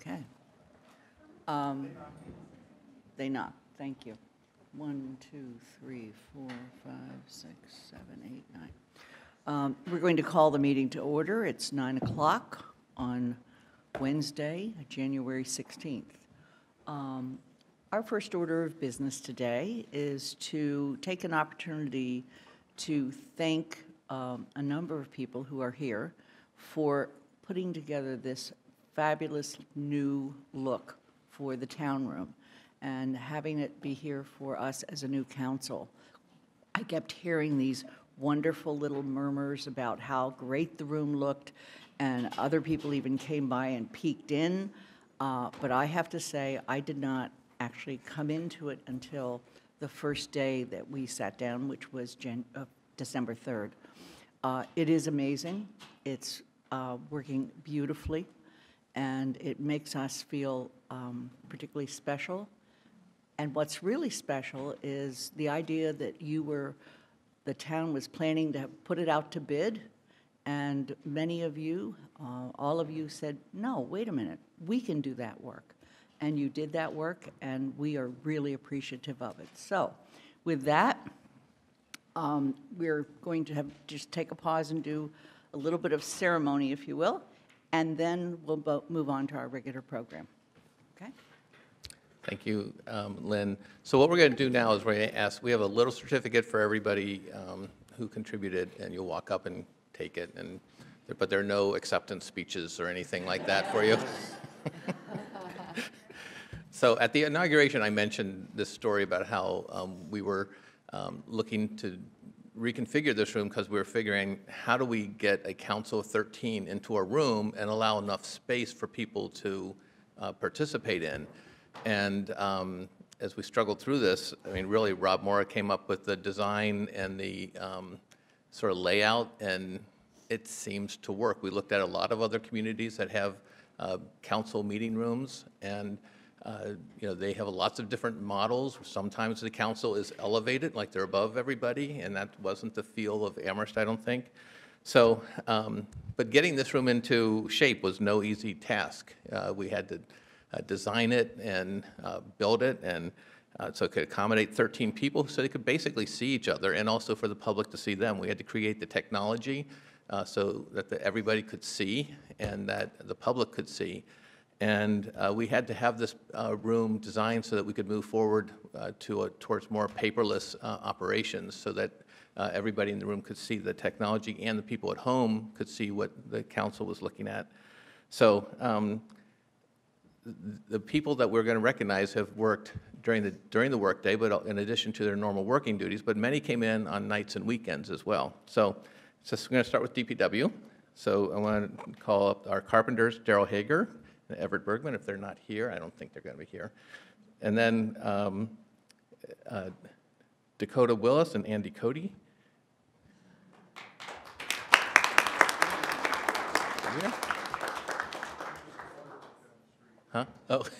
Okay. Um, They knock, thank you. One, two, three, four, five, six, seven, eight, nine. Um, We're going to call the meeting to order. It's 9 o'clock on Wednesday, January 16th. Um, Our first order of business today is to take an opportunity to thank um, a number of people who are here for putting together this fabulous new look for the town room and having it be here for us as a new council. I kept hearing these wonderful little murmurs about how great the room looked, and other people even came by and peeked in. Uh, But I have to say, I did not actually come into it until the first day that we sat down, which was Jan, uh, December 3rd. Uh, It is amazing. It's uh, working beautifully, and it makes us feel um, particularly special. And what's really special is the idea that you were, the town was planning to put it out to bid, and many of you, uh, all of you said, no, wait a minute, we can do that work. And you did that work, and we are really appreciative of it. So with that, um, we're going to have, just take a pause and do a little bit of ceremony, if you will, and then we'll move on to our regular program. Okay? Thank you, um, Lynn. So what we're going to do now is we're going to ask, we have a little certificate for everybody um, who contributed, and you'll walk up and take it, and, but there are no acceptance speeches or anything like that for you. So at the inauguration, I mentioned this story about how um, we were um, looking to reconfigure this room because we were figuring, how do we get a council of 13 into a room and allow enough space for people to uh, participate in? And um, as we struggled through this, I mean, really, Rob Morra came up with the design and the um, sort of layout, and it seems to work. We looked at a lot of other communities that have uh, council meeting rooms, and, uh, you know, they have lots of different models. Sometimes the council is elevated, like they're above everybody, and that wasn't the feel of Amherst, I don't think. So, um, but getting this room into shape was no easy task. Uh, We had to uh, design it and uh, build it, and uh, so it could accommodate 13 people, so they could basically see each other, and also for the public to see them. We had to create the technology so that the- everybody could see and that the public could see. And uh, we had to have this uh, room designed so that we could move forward uh, to, a- towards more paperless uh, operations, so that uh, everybody in the room could see the technology and the people at home could see what the council was looking at. So um, the people that we're going to recognize have worked during the, during the workday, but in addition to their normal working duties, but many came in on nights and weekends as well. So, so we're going to start with DPW. So I want to call up our carpenters, Daryl Hager Everett Bergman, if they're not here. I don't think they're going to be here. And then um, uh, Dakota Willis and Andy Cody. Yeah. Huh? Oh.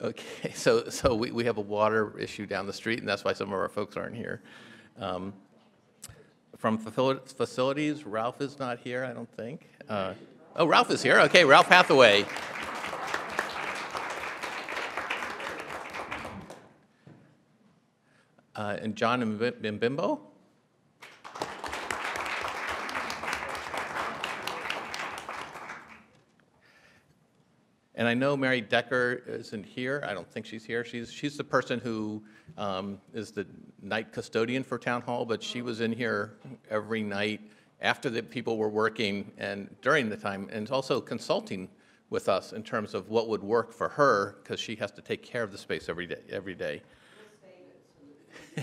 Okay, so, so we, we have a water issue down the street, and that's why some of our folks aren't here. Um, From facilities, Ralph is not here, I don't think. Uh, Oh, Ralph is here, okay, Ralph Hathaway. Uh, And John Mbim- Mbimbo? And I know Mary Decker isn't here. I don't think she's here. She's, she's the person who um, is the night custodian for Town Hall, but she was in here every night after the people were working and during the time, and also consulting with us in terms of what would work for her, because she has to take care of the space every day, every day.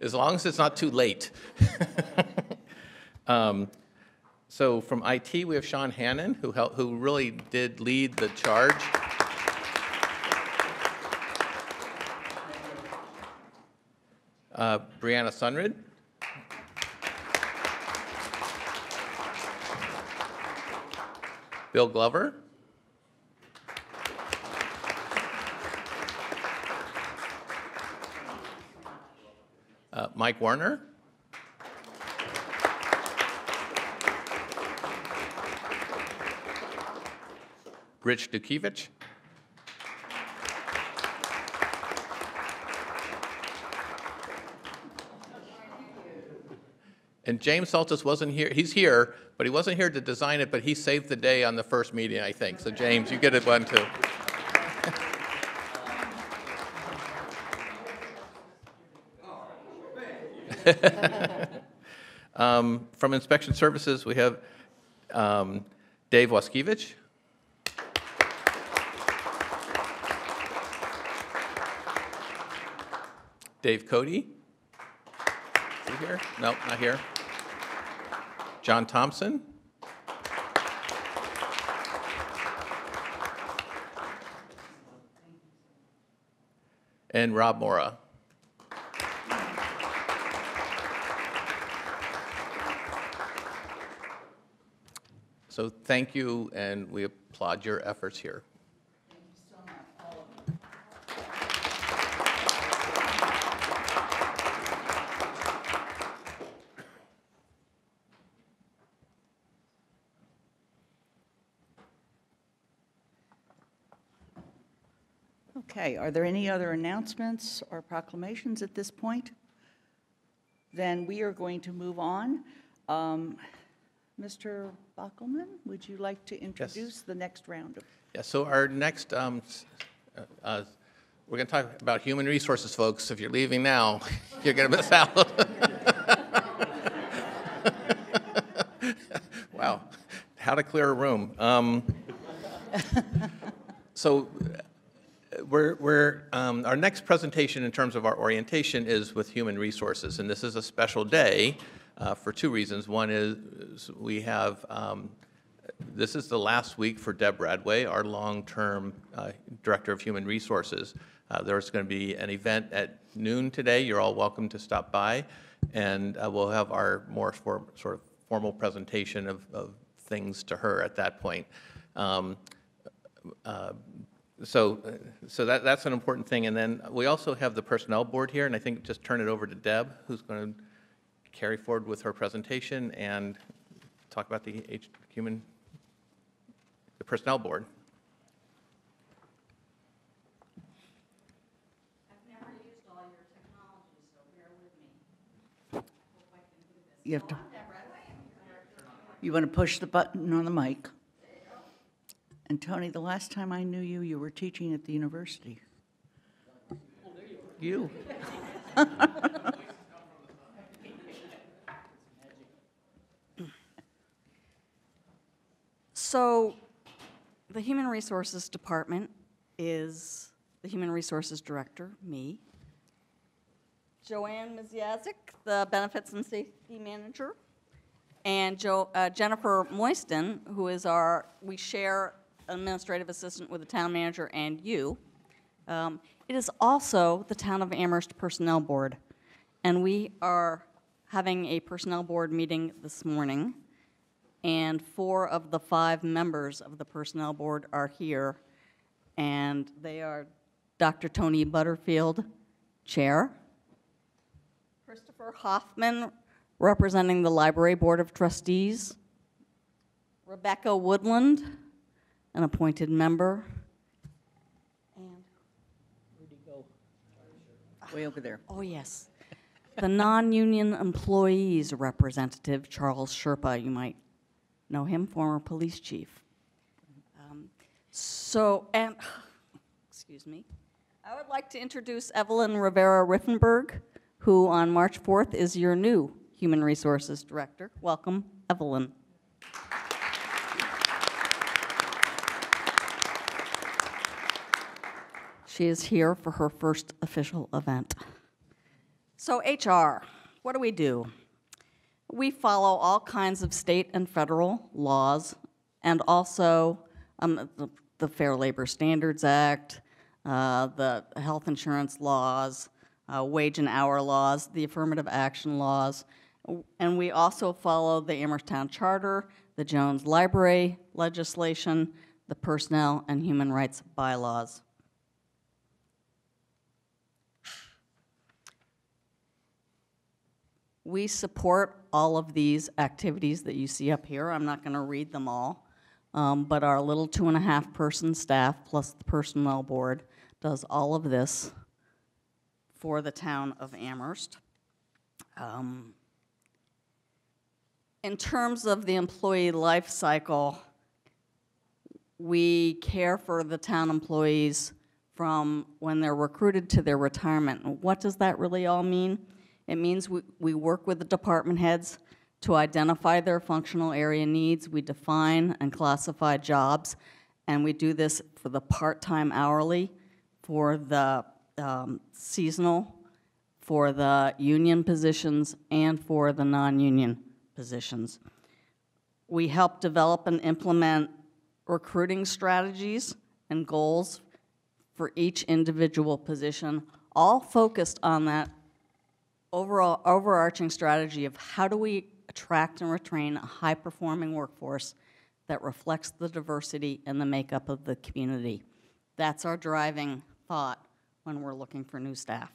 As long as it's not too late. Um, so from IT, we have Sean Hannon, who helped, who really did lead the charge. Uh, Brianna Sunrid. Bill Glover. Uh, Mike Warner. Rich Dukiewicz. And James Saltis wasn't here, he's here, but he wasn't here to design it, but he saved the day on the first meeting, I think. So James, you get it one too. Um, From Inspection Services, we have um, Dave Waskiewicz. Dave Cody. Is he here? No, not here. John Thompson. And Rob Morra. So thank you, and we applaud your efforts here. Okay, are there any other announcements or proclamations at this point? Then we are going to move on. Um, Mr. Bockelman, would you like to introduce the next round of? Yeah, so our next, um, uh, uh, we're going to talk about human resources, folks. If you're leaving now, you're going to miss out. Wow, how to clear a room. Um, So we're, we're, um, our next presentation in terms of our orientation is with human resources, and this is a special day uh, for two reasons. One is we have, um, this is the last week for Deb Radway, our long-term uh, Director of Human Resources. Uh, There's going to be an event at noon today. You're all welcome to stop by, and uh, we'll have our more for- sort of formal presentation of, of things to her at that point. Um, so, so that, that's an important thing. And then we also have the Personnel Board here, and I think just turn it over to Deb, who's going to carry forward with her presentation and talk about the H, human, the Personnel Board. You have to, you want to push the button on the mic? And Tony, the last time I knew you, you were teaching at the university. You. So, the Human Resources Department is the Human Resources Director, me. Joanne Mizyazik, the Benefits and Safety Manager. And Jo- uh, Jennifer Moisten, who is our, we share administrative assistant with the town manager and you. Um, It is also the Town of Amherst Personnel Board. And we are having a Personnel Board meeting this morning and four of the five members of the Personnel Board are here, and they are Dr. Tony Butterfield, Chair, Christopher Hoffman, representing the Library Board of Trustees, Rebecca Woodland, an appointed member, and Way over there. Oh, yes. The non-union employees representative, Charles Scherpa, you might know him, former police chief. Um, So, and, excuse me, I would like to introduce Evelyn Rivera Riffenberg, who on March 4th is your new Human Resources Director. Welcome, Evelyn. She is here for her first official event. So HR, what do we do? We follow all kinds of state and federal laws, and also um, the, the Fair Labor Standards Act, uh, the health insurance laws, uh, wage and hour laws, the affirmative action laws, and we also follow the Amherst Town Charter, the Jones Library legislation, the personnel and human rights bylaws. We support all of these activities that you see up here. I'm not going to read them all. Um, But our little two and a half person staff, plus the personnel board, does all of this for the town of Amherst. Um, In terms of the employee life cycle, we care for the town employees from when they're recruited to their retirement. What does that really all mean? It means we, we work with the department heads to identify their functional area needs. We define and classify jobs, and we do this for the part-time hourly, for the um, seasonal, for the union positions, and for the non-union positions. We help develop and implement recruiting strategies and goals for each individual position, all focused on that overall overarching strategy of how do we attract and retain a high-performing workforce that reflects the diversity and the makeup of the community. That's our driving thought when we're looking for new staff.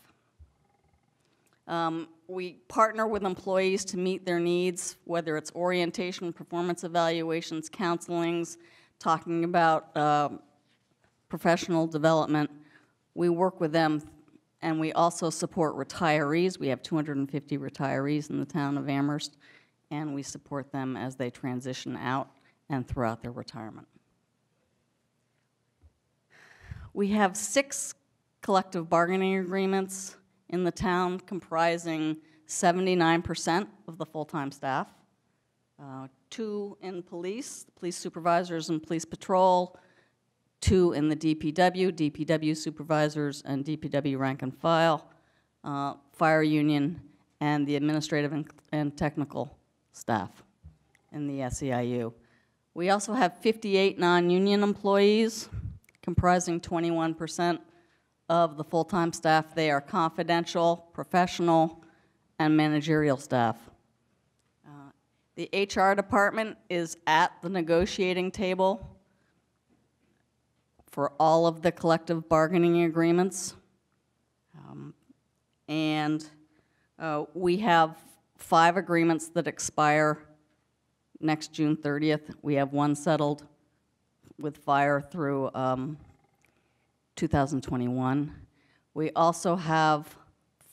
Um, We partner with employees to meet their needs, whether it's orientation, performance evaluations, counselings, talking about um, professional development. We work with them, and we also support retirees. We have 250 retirees in the town of Amherst, and we support them as they transition out and throughout their retirement. We have six collective bargaining agreements in the town comprising 79% of the full-time staff. Uh, Two in police, police supervisors and police patrol, two in the DPW, DPW supervisors and DPW rank and file, uh, fire union, and the administrative and- and technical staff in the SEIU. We also have 58 non-union employees comprising 21% of the full-time staff. They are confidential, professional, and managerial staff. Uh, The HR department is at the negotiating table for all of the collective bargaining agreements. Um, And uh, we have five agreements that expire next June 30th. We have one settled with fire through um, 2021. We also have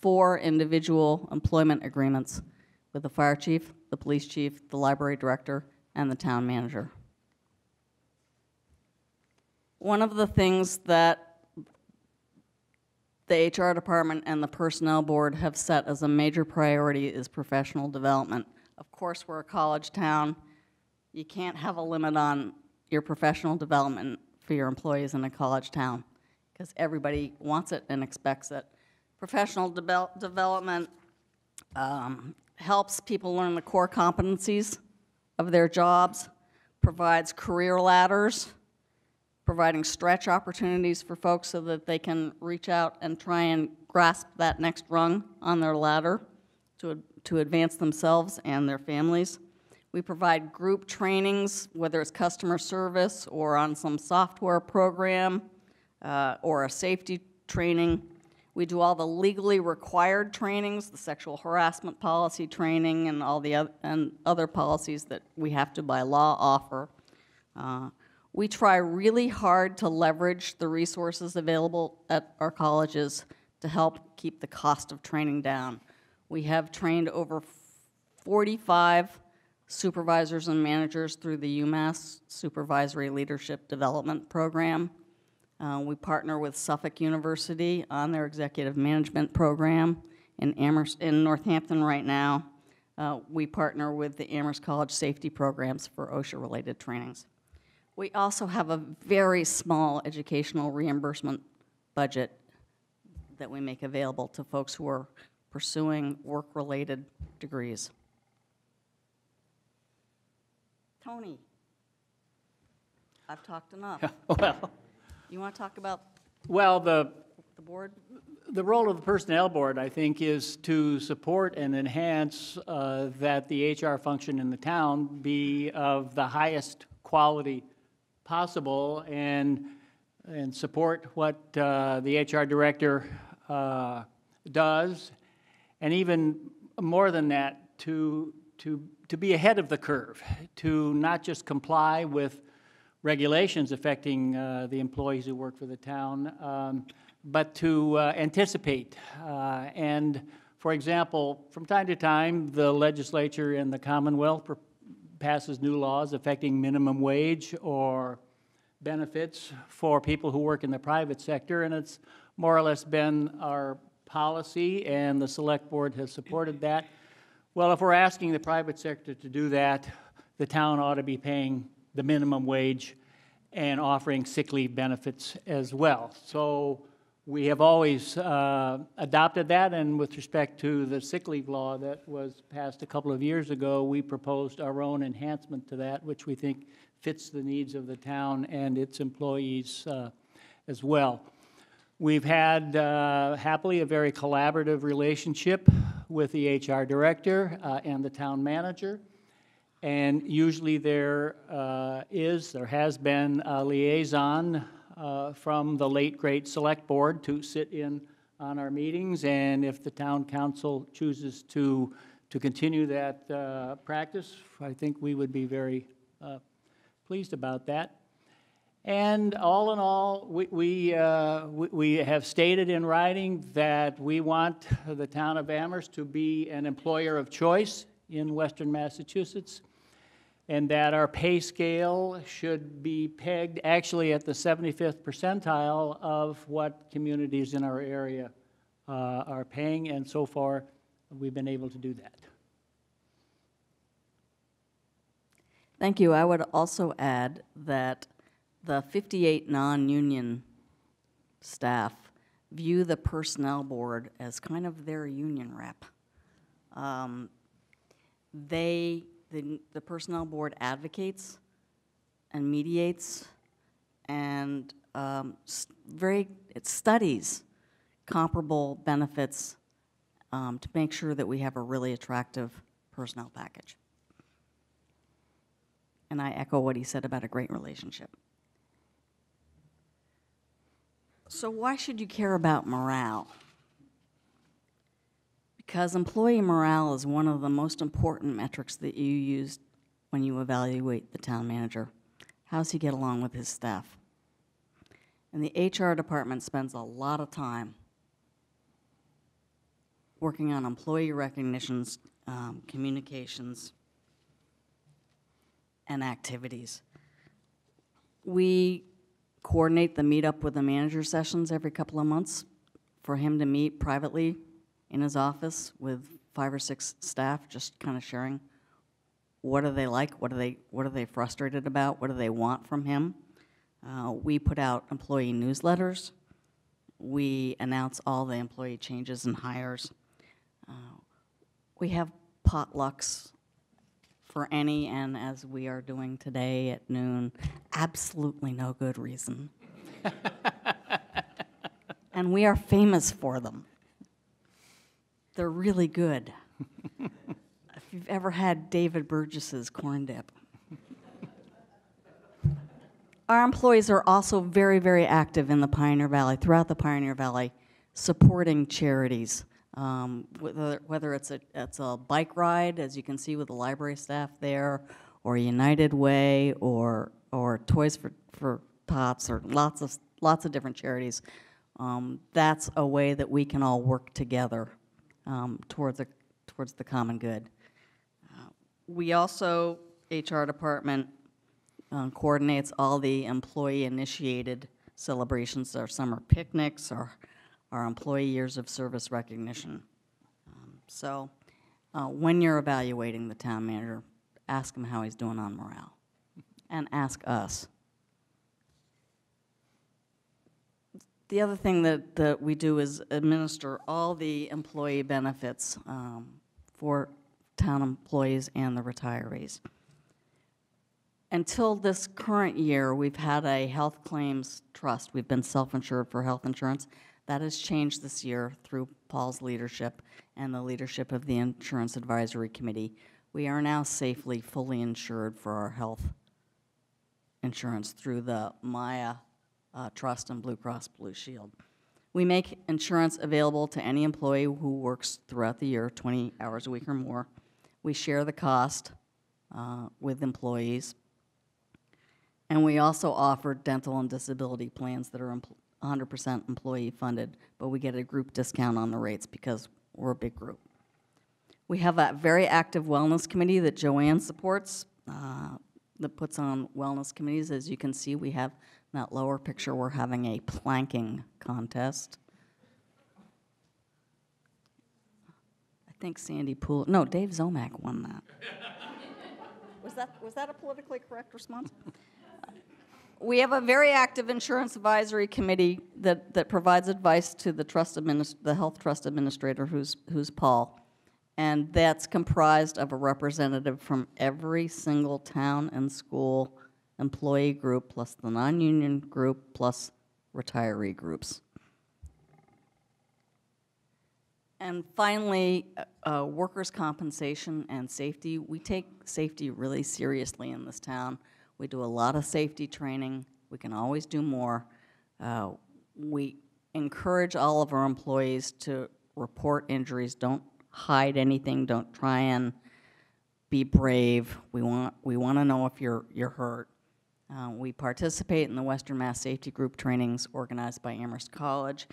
four individual employment agreements with the fire chief, the police chief, the library director, and the town manager. One of the things that the HR department and the personnel board have set as a major priority is professional development. Of course, we're a college town. You can't have a limit on your professional development for your employees in a college town, because everybody wants it and expects it. Professional devel- development um, helps people learn the core competencies of their jobs, provides career ladders, providing stretch opportunities for folks so that they can reach out and try and grasp that next rung on their ladder to, to advance themselves and their families. We provide group trainings, whether it's customer service or on some software program uh, or a safety training. We do all the legally required trainings, the sexual harassment policy training, and all the oth- and other policies that we have to by law offer. Uh, We try really hard to leverage the resources available at our colleges to help keep the cost of training down. We have trained over 45 supervisors and managers through the UMass Supervisory Leadership Development Program. Uh, We partner with Suffolk University on their executive management program in Amherst, in Northampton right now. Uh, We partner with the Amherst College Safety Programs for OSHA-related trainings. We also have a very small educational reimbursement budget that we make available to folks who are pursuing work-related degrees. Tony, I've talked enough. Well, You want to talk about well, the, the board? the role of the Personnel Board, I think, is to support and enhance uh, that the HR function in the town be of the highest quality possible and, and support what uh, the HR Director uh, does, and even more than that, to, to, to be ahead of the curve, to not just comply with regulations affecting uh, the employees who work for the town, um, but to uh, anticipate. Uh, And, for example, from time to time, the legislature and the Commonwealth passes new laws affecting minimum wage or benefits for people who work in the private sector, and it's more or less been our policy, and the Select Board has supported that. Well, if we're asking the private sector to do that, the town ought to be paying the minimum wage and offering sick leave benefits as well. So we have always uh, adopted that, and with respect to the sick leave law that was passed a couple of years ago, we proposed our own enhancement to that, which we think fits the needs of the town and its employees uh, as well. We've had uh, happily a very collaborative relationship with the HR director uh, and the town manager. And usually there uh, is, there has been a liaison uh, from the late great select board to sit in on our meetings. And if the town council chooses to, to continue that uh, practice, I think we would be very uh, pleased about that. And all in all, we, we, uh, we- we have stated in writing that we want the town of Amherst to be an employer of choice in western Massachusetts, and that our pay scale should be pegged actually at the 75th percentile of what communities in our area uh, are paying, and so far, we've been able to do that. Thank you. I would also add that the 58 non-union staff view the Personnel Board as kind of their union rep. Um, They, the the Personnel Board advocates and mediates and um, very, it studies comparable benefits um, to make sure that we have a really attractive personnel package. And I echo what he said about a great relationship. So why should you care about morale? Because employee morale is one of the most important metrics that you use when you evaluate the town manager. How's he get along with his staff? And the HR department spends a lot of time working on employee recognitions, um, communications, and activities. We coordinate the meetup with the manager sessions every couple of months for him to meet privately in his office with five or six staff, just kind of sharing what do they like, what are they, what are they frustrated about, what do they want from him. Uh, we put out employee newsletters. We announce all the employee changes and hires. Uh, we have potlucks for any and as we are doing today at noon, absolutely no good reason. and we are famous for them. They're really good. if you've ever had David Burgess's corn dip. Our employees are also very, very active in the Pioneer Valley, throughout the Pioneer Valley, supporting charities. Um, whether, whether it's a, it's a bike ride, as you can see with the library staff there, or United Way, or, or Toys for, for Tots, or lots of, lots of different charities. Um, that's a way that we can all work together um, towards, a, towards the common good. We also, HR department, uh, coordinates all the employee-initiated celebrations, our summer picnics, our, our employee years of service recognition. Um, So, uh, when you're evaluating the town manager, ask him how he's doing on morale, and ask us. The other thing that, that we do is administer all the employee benefits um, for town employees and the retirees. Until this current year, we've had a health claims trust. We've been self-insured for health insurance. That has changed this year through Paul's leadership and the leadership of the Insurance Advisory Committee. We are now safely, fully insured for our health insurance through the Maya uh, Trust and Blue Cross Blue Shield. We make insurance available to any employee who works throughout the year, 20 hours a week or more. We share the cost uh, with employees. And we also offer dental and disability plans that are 100% employee funded, but we get a group discount on the rates because we're a big group. We have a very active wellness committee that Joanne supports, uh, that puts on wellness committees. As you can see, we have, that lower picture, we're having a planking contest. I think Sandy Pool, no, Dave Ziomek won that. Was that, was that a politically correct response? We have a very active insurance advisory committee that, that provides advice to the trust adminis, the health trust administrator, who's, who's Paul. And that's comprised of a representative from every single town and school employee group, plus the non-union group, plus retiree groups. And finally, uh, uh, workers' compensation and safety. We take safety really seriously in this town. We do a lot of safety training. We can always do more. Uh, We encourage all of our employees to report injuries. Don't hide anything. Don't try and be brave. We want, we want to know if you're, you're hurt. Uh, We participate in the Western Mass Safety Group trainings organized by Amherst College.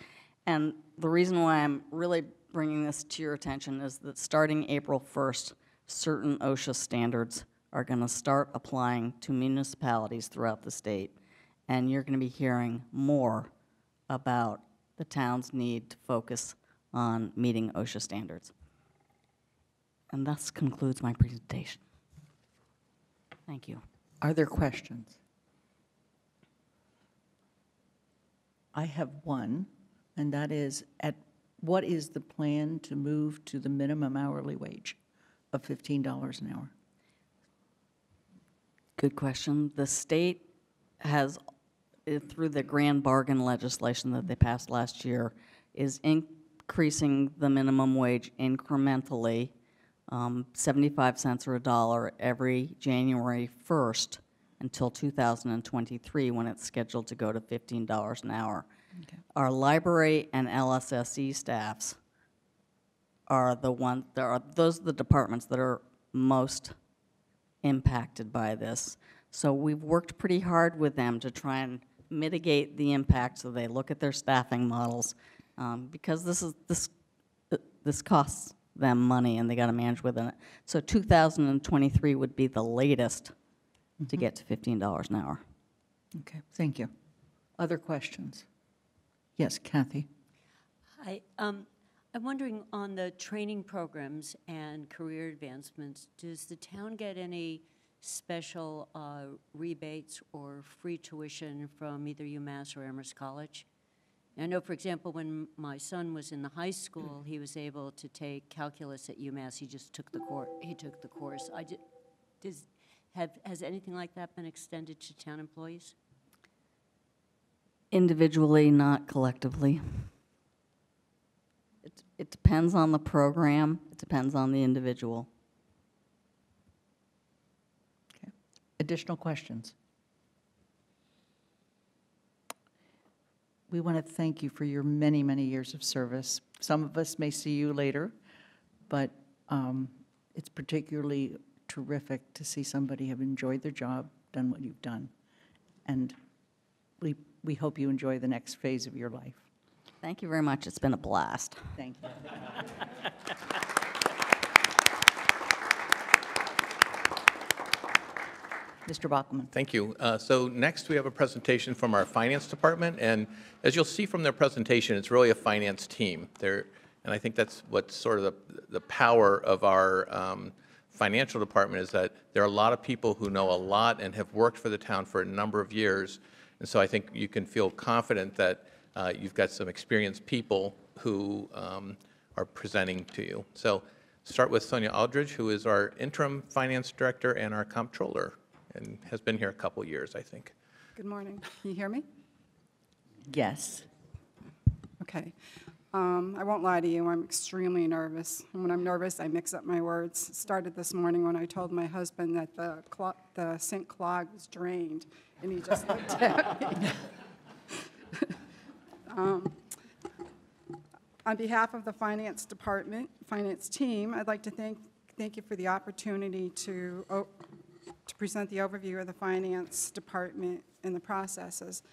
And the reason why I'm really bringing this to your attention is that starting April 1st, certain OSHA standards are going to start applying to municipalities throughout the state. And you're going to be hearing more about the town's need to focus on meeting OSHA standards. And thus concludes my presentation. Thank you. Are there questions? I have one, and that is, at, what is the plan to move to the minimum hourly wage of $15 an hour? Good question. The state has, eh, through the grand bargain legislation that they passed last year, is increasing the minimum wage incrementally, um, 75 cents or a dollar every January 1st until 2023, when it's scheduled to go to $15 an hour. Our library and LSSE staffs are the one, there are, those are the departments that are most impacted by this. So we've worked pretty hard with them to try and mitigate the impact, so they look at their staffing models, um, because this is, this, this costs them money, and they gotta manage within it. So 2023 would be the latest to get to $15 an hour. Okay, thank you. Other questions? Yes, Kathy? Hi, um, I'm wondering on the training programs and career advancements, does the town get any special uh, rebates or free tuition from either UMass or Amherst College? I know, for example, when my son was in the high school, he was able to take calculus at UMass. He just took the course. He took the course. I ju- does have has anything like that been extended to town employees? Individually, not collectively. It, it depends on the program, it depends on the individual. Okay. Additional questions? We want to thank you for your many, many years of service. Some of us may see you later, but um, it's particularly terrific to see somebody have enjoyed their job, done what you've done. And we, we hope you enjoy the next phase of your life. Thank you very much, it's been a blast. Thank you. Mr. Bockelman? Thank you. Uh, So next, we have a presentation from our finance department, and as you'll see from their presentation, it's really a finance team. They're, and I think that's what's sort of the, the power of our um, financial department is that there are a lot of people who know a lot and have worked for the town for a number of years, and so I think you can feel confident that uh, you've got some experienced people who um, are presenting to you. So start with Sonia Aldrich, who is our interim finance director and our comptroller, and has been here a couple years, I think. Good morning. Can you hear me? Yes. Okay. Um, I won't lie to you, I'm extremely nervous. And when I'm nervous, I mix up my words. It started this morning when I told my husband that the clo- the sink clog was drained, and he just looked at me. Um, On behalf of the Finance Department, Finance Team, I'd like to thank, thank you for the opportunity to, to present the overview of the finance department and the processes.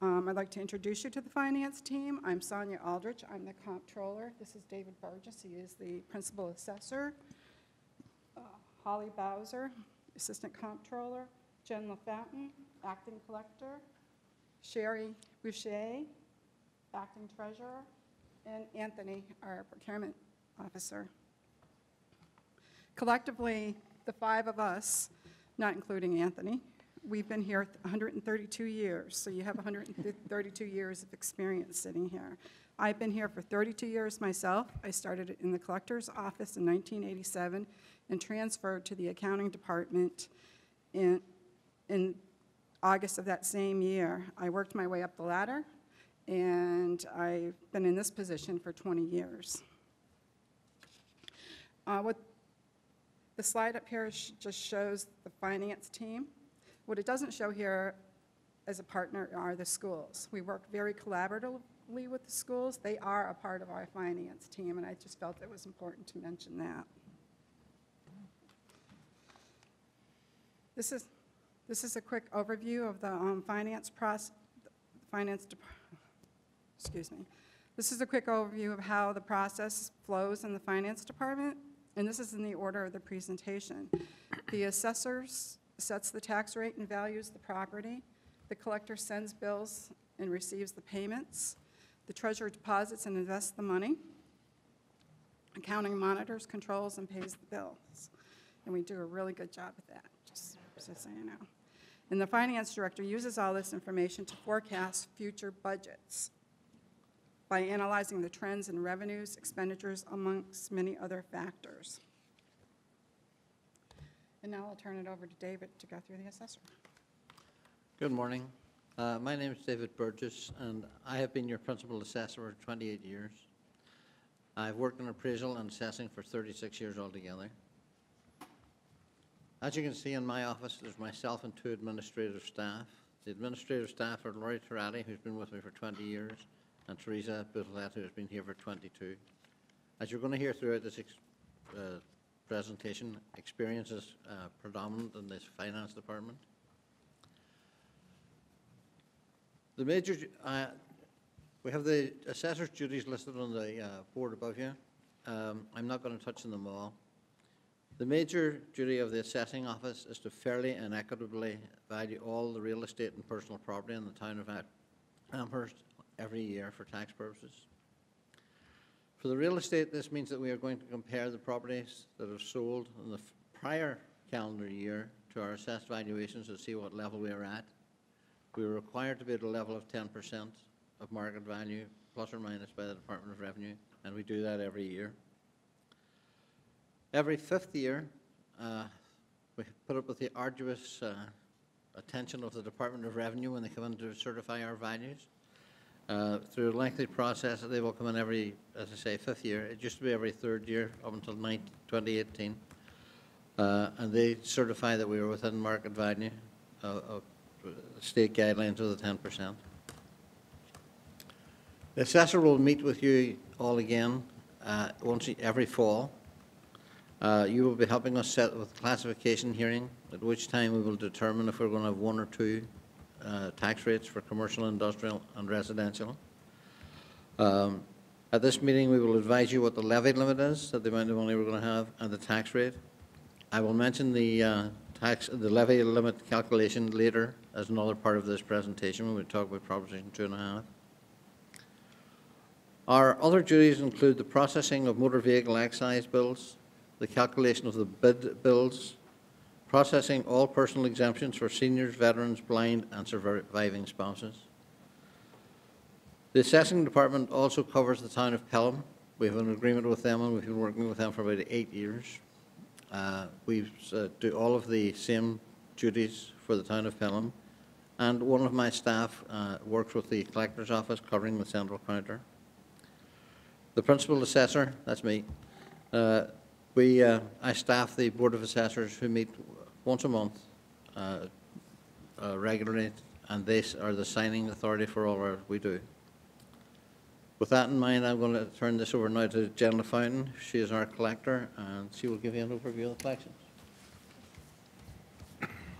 Um, I'd like to introduce you to the finance team. I'm Sonia Aldrich. I'm the comptroller. This is David Burgess. He is the principal assessor. Uh, Holly Bowser, assistant comptroller. Jen LaFountain, acting collector. Sherry Boucher, acting treasurer. And Anthony, our procurement officer. Collectively, the five of us, not including Anthony, we've been here 132 years, so you have 132 years of experience sitting here. I've been here for 32 years myself. I started in the collector's office in 1987 and transferred to the accounting department in, in August of that same year. I worked my way up the ladder, and I've been in this position for 20 years. Uh, What the slide up here just shows the finance team. What it doesn't show here as a partner are the schools. We work very collaboratively with the schools. They are a part of our finance team, and I just felt it was important to mention that. This is, this is a quick overview of the um, finance process, finance, excuse me. This is a quick overview of how the process flows in the finance department, and this is in the order of the presentation. The assessors sets the tax rate and values the property. The collector sends bills and receives the payments. The treasurer deposits and invests the money. Accounting monitors, controls, and pays the bills. And we do a really good job at that, just just so you know. And the finance director uses all this information to forecast future budgets by analyzing the trends in revenues, expenditures, amongst many other factors. And now I'll turn it over to David to go through the assessor. Good morning. Uh, My name is David Burgess, and I have been your principal assessor for 28 years. I've worked in appraisal and assessing for 36 years altogether. As you can see in my office, there's myself and two administrative staff. The administrative staff are Laurie Turati, who's been with me for 20 years, and Teresa Boutellette, who has been here for 22. As you're going to hear throughout this uh, presentation, experience is uh, predominant in this finance department. The major, uh, we have the assessor's duties listed on the uh, board above you. Um, I'm not going to touch on them all. The major duty of the assessing office is to fairly and equitably value all the real estate and personal property in the town of Amherst every year for tax purposes. For the real estate, this means that we are going to compare the properties that have sold in the prior calendar year to our assessed valuations to see what level we are at. We are required to be at a level of ten percent of market value, plus or minus by the Department of Revenue, and we do that every year. Every fifth year, uh, we put up with the arduous uh, attention of the Department of Revenue when they come in to certify our values. Uh, Through a lengthy process, they will come in every, as I say, fifth year. It used to be every third year up until 9 2018. Uh, And they certify that we were within market value of state guidelines of the 10%. The assessor will meet with you all again uh, once, every fall. Uh, You will be helping us set with classification hearing, at which time we will determine if we're going to have one or two uh, tax rates for commercial, industrial, and residential. Um, At this meeting, we will advise you what the levy limit is, that the amount of money we're going to have, and the tax rate. I will mention the uh, tax, the levy limit calculation later as another part of this presentation when we talk about Proposition two and a half. Our other duties include the processing of motor vehicle excise bills, the calculation of the bid bills, processing all personal exemptions for seniors, veterans, blind, and surviving spouses. The assessing department also covers the town of Pelham. We have an agreement with them, and we've been working with them for about eight years. Uh, We uh, do all of the same duties for the town of Pelham, and one of my staff uh, works with the collector's office covering the central counter. The principal assessor, that's me, uh, we, uh, I staff the Board of Assessors who meet once a month uh, uh, regularly, and they are the signing authority for all our, we do. With that in mind, I'm going to turn this over now to Jen Fountain. She is our collector, and she will give you an overview of the collections.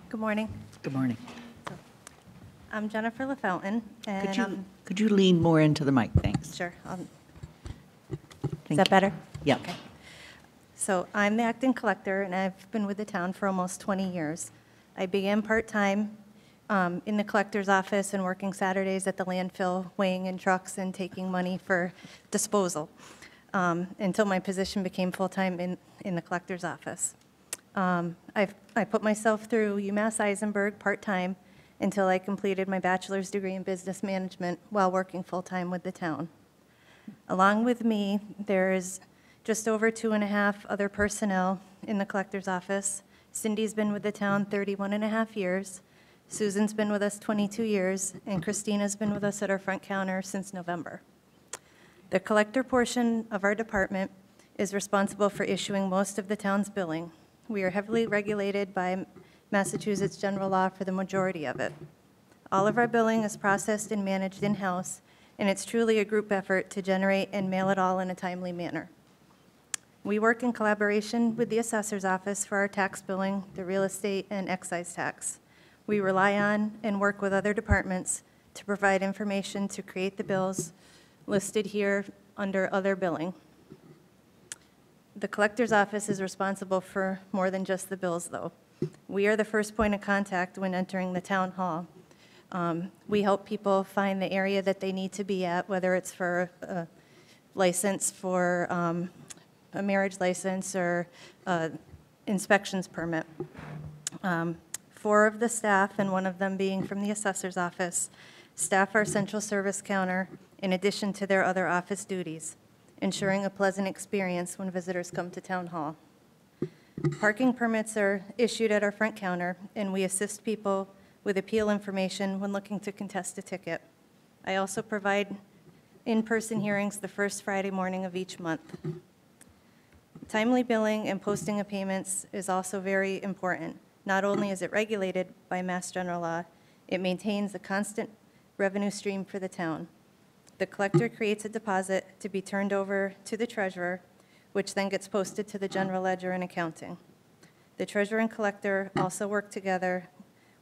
Good morning. Good morning. I'm Jennifer LaFountain, Could you, I'm, could you lean more into the mic, thanks? sure, um, is that you. better? Yeah. Okay. So I'm the acting collector, and I've been with the town for almost 20 years. I began part-time um, in the collector's office and working Saturdays at the landfill, weighing in trucks and taking money for disposal, um, until my position became full-time in, in the collector's office. Um, I've, I put myself through UMass Isenberg part-time until I completed my bachelor's degree in business management while working full-time with the town. Along with me, there's just over two and a half other personnel in the collector's office. Cindy's been with the town 31 and a half years. Susan's been with us 22 years, and Christina's been with us at our front counter since November. The collector portion of our department is responsible for issuing most of the town's billing. We are heavily regulated by Massachusetts general law for the majority of it. All of our billing is processed and managed in-house, and it's truly a group effort to generate and mail it all in a timely manner. We work in collaboration with the assessor's office for our tax billing, the real estate, and excise tax. We rely on and work with other departments to provide information to create the bills listed here under other billing. The collector's office is responsible for more than just the bills, though. We are the first point of contact when entering the town hall. Um, We help people find the area that they need to be at, whether it's for a license for um, a marriage license or uh, inspections permit. Um, Four of the staff, and one of them being from the assessor's office, staff our central service counter in addition to their other office duties, ensuring a pleasant experience when visitors come to town hall. Parking permits are issued at our front counter, and we assist people with appeal information when looking to contest a ticket. I also provide in-person hearings the first Friday morning of each month. Timely billing and posting of payments is also very important. Not only is it regulated by Mass General Law, it maintains a constant revenue stream for the town. The collector creates a deposit to be turned over to the treasurer, which then gets posted to the general ledger and accounting. The treasurer and collector also work together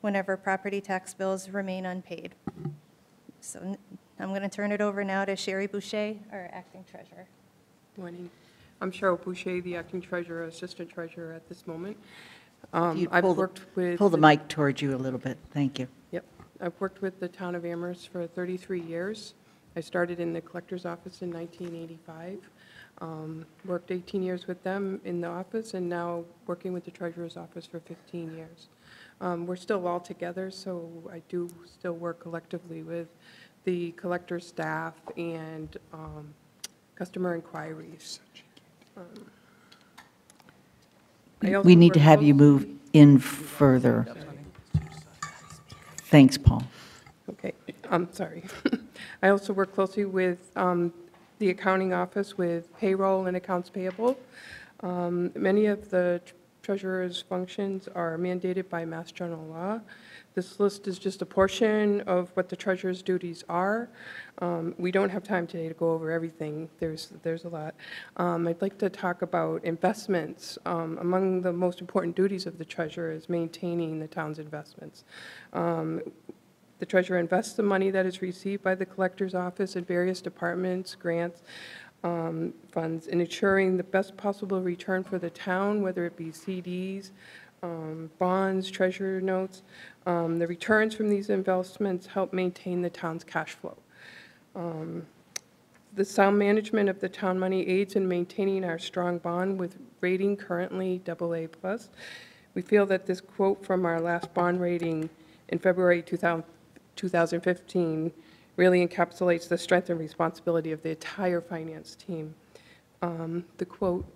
whenever property tax bills remain unpaid. So I'm going to turn it over now to Sherry Boucher, our acting treasurer. Morning. I'm Cheryl Boucher, the acting treasurer, assistant treasurer at this moment. You Um, I've pull the- worked with. Pull the mic towards you a little bit, thank you. Yep. I've worked with the town of Amherst for 33 years. I started in the collector's office in 1985. um, Worked 18 years with them in the office, and now working with the treasurer's office for 15 years. Um, We're still all together, so I do still work collectively with the collector staff and um, customer inquiries. Um, We need to have you move in further. Thanks, Paul. Okay, I'm sorry. I also work closely with um, the accounting office with payroll and accounts payable. Um, Many of the treasurer's functions are mandated by Mass General Law. This list is just a portion of what the treasurer's duties are. Um, We don't have time today to go over everything, there's, there's a lot. Um, I'd like to talk about investments. Um, Among the most important duties of the treasurer is maintaining the town's investments. Um, the treasurer invests the money that is received by the collector's office in various departments, grants, um, funds, in ensuring the best possible return for the town, whether it be CDs, um, bonds, treasurer notes. Um, The returns from these investments help maintain the town's cash flow. Um, The sound management of the town money aids in maintaining our strong bond with rating currently AA+. plus. We feel that this quote from our last bond rating in February 2000 2015 really encapsulates the strength and responsibility of the entire finance team. Um, The quote,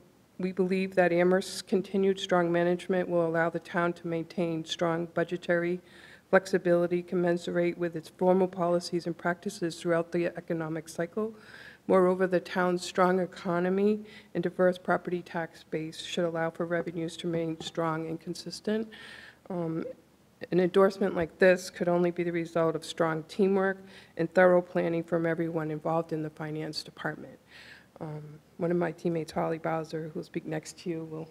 "We believe that Amherst's continued strong management will allow the town to maintain strong budgetary flexibility commensurate with its formal policies and practices throughout the economic cycle. Moreover, the town's strong economy and diverse property tax base should allow for revenues to remain strong and consistent. Um, An endorsement like this could only be the result of strong teamwork and thorough planning from everyone involved in the finance department. Um, One of my teammates, Holly Bowser, who'll speak next to you, will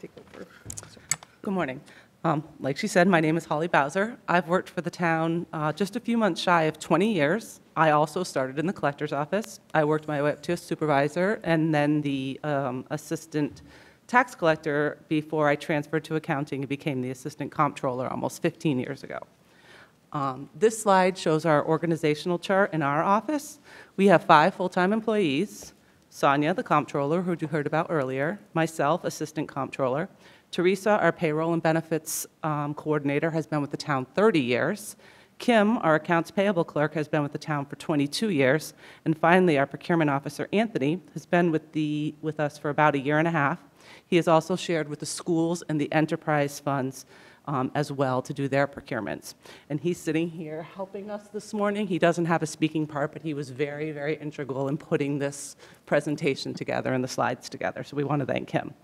take over. So- Good morning. Um, Like she said, my name is Holly Bowser. I've worked for the town uh, just a few months shy of 20 years. I also started in the collector's office. I worked my way up to a supervisor and then the um, assistant tax collector before I transferred to accounting and became the assistant comptroller almost 15 years ago. Um, This slide shows our organizational chart in our office. We have five full-time employees. Sonia, the comptroller, who you heard about earlier, myself, assistant comptroller. Teresa, our payroll and benefits um, coordinator, has been with the town 30 years. Kim, our accounts payable clerk, has been with the town for 22 years. And finally, our procurement officer, Anthony, has been with the, with us for about a year and a half. He has also shared with the schools and the enterprise funds um, as well to do their procurements. And he's sitting here helping us this morning. He doesn't have a speaking part, but he was very, very integral in putting this presentation together and the slides together, so we want to thank him.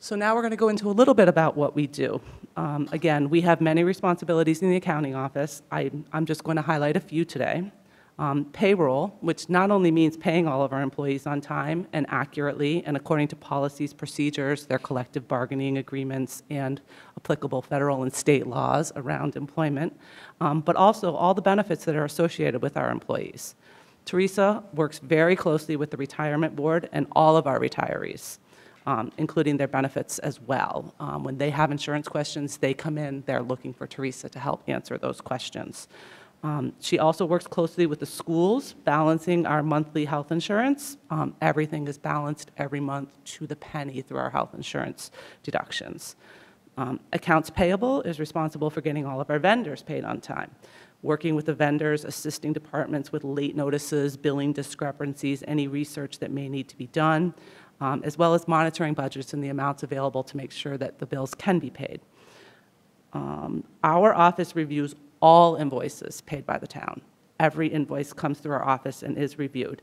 So now we're going to go into a little bit about what we do. Um, Again, we have many responsibilities in the accounting office. I- I'm just going to highlight a few today. Um, Payroll, which not only means paying all of our employees on time and accurately and according to policies, procedures, their collective bargaining agreements, and applicable federal and state laws around employment, um, but also all the benefits that are associated with our employees. Teresa works very closely with the retirement board and all of our retirees um, including their benefits as well. Um, When they have insurance questions, they come in, they're looking for Teresa to help answer those questions. Um, She also works closely with the schools, balancing our monthly health insurance. Um, Everything is balanced every month to the penny through our health insurance deductions. Um, Accounts payable is responsible for getting all of our vendors paid on time, working with the vendors, assisting departments with late notices, billing discrepancies, any research that may need to be done, um, as well as monitoring budgets and the amounts available to make sure that the bills can be paid. Um, Our office reviews all invoices paid by the town. Every invoice comes through our office and is reviewed.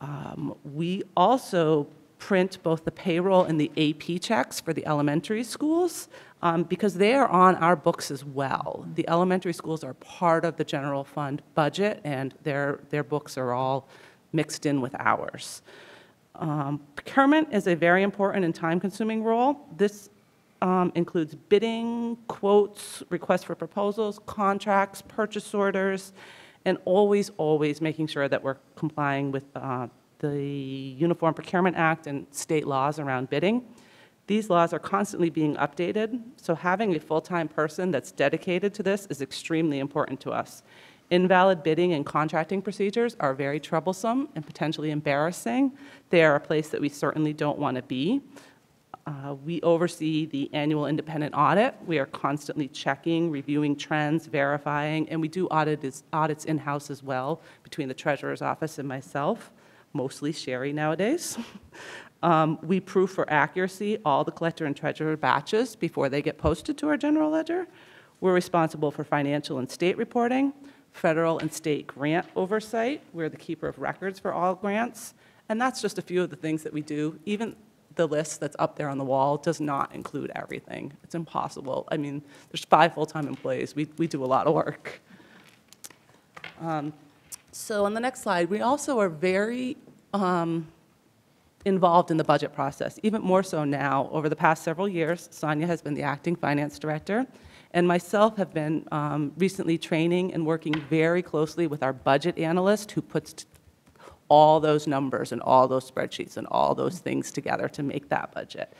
Um, We also print both the payroll and the AP checks for the elementary schools um, because they are on our books as well. The elementary schools are part of the general fund budget, and their, their books are all mixed in with ours. Um, Procurement is a very important and time-consuming role. This um, includes bidding, quotes, requests for proposals, contracts, purchase orders, and always, always making sure that we're complying with uh, the Uniform Procurement Act and state laws around bidding. These laws are constantly being updated, so having a full-time person that's dedicated to this is extremely important to us. Invalid bidding and contracting procedures are very troublesome and potentially embarrassing. They are a place that we certainly don't want to be. Uh, We oversee the annual independent audit. We are constantly checking, reviewing trends, verifying, and we do audit- audits in-house as well between the treasurer's office and myself, mostly Sherry nowadays. Um, We proof for accuracy all the collector and treasurer batches before they get posted to our general ledger. We're responsible for financial and state reporting, federal and state grant oversight. We're the keeper of records for all grants. And that's just a few of the things that we do. Even the list that's up there on the wall does not include everything. It's impossible. I mean, there's five full-time employees. We, we do a lot of work. Um, So on the next slide, we also are very um, involved in the budget process, even more so now. Over the past several years, Sonia has been the acting finance director, and myself have been um, recently training and working very closely with our budget analyst, who puts all those numbers and all those spreadsheets and all those things together to make that budget.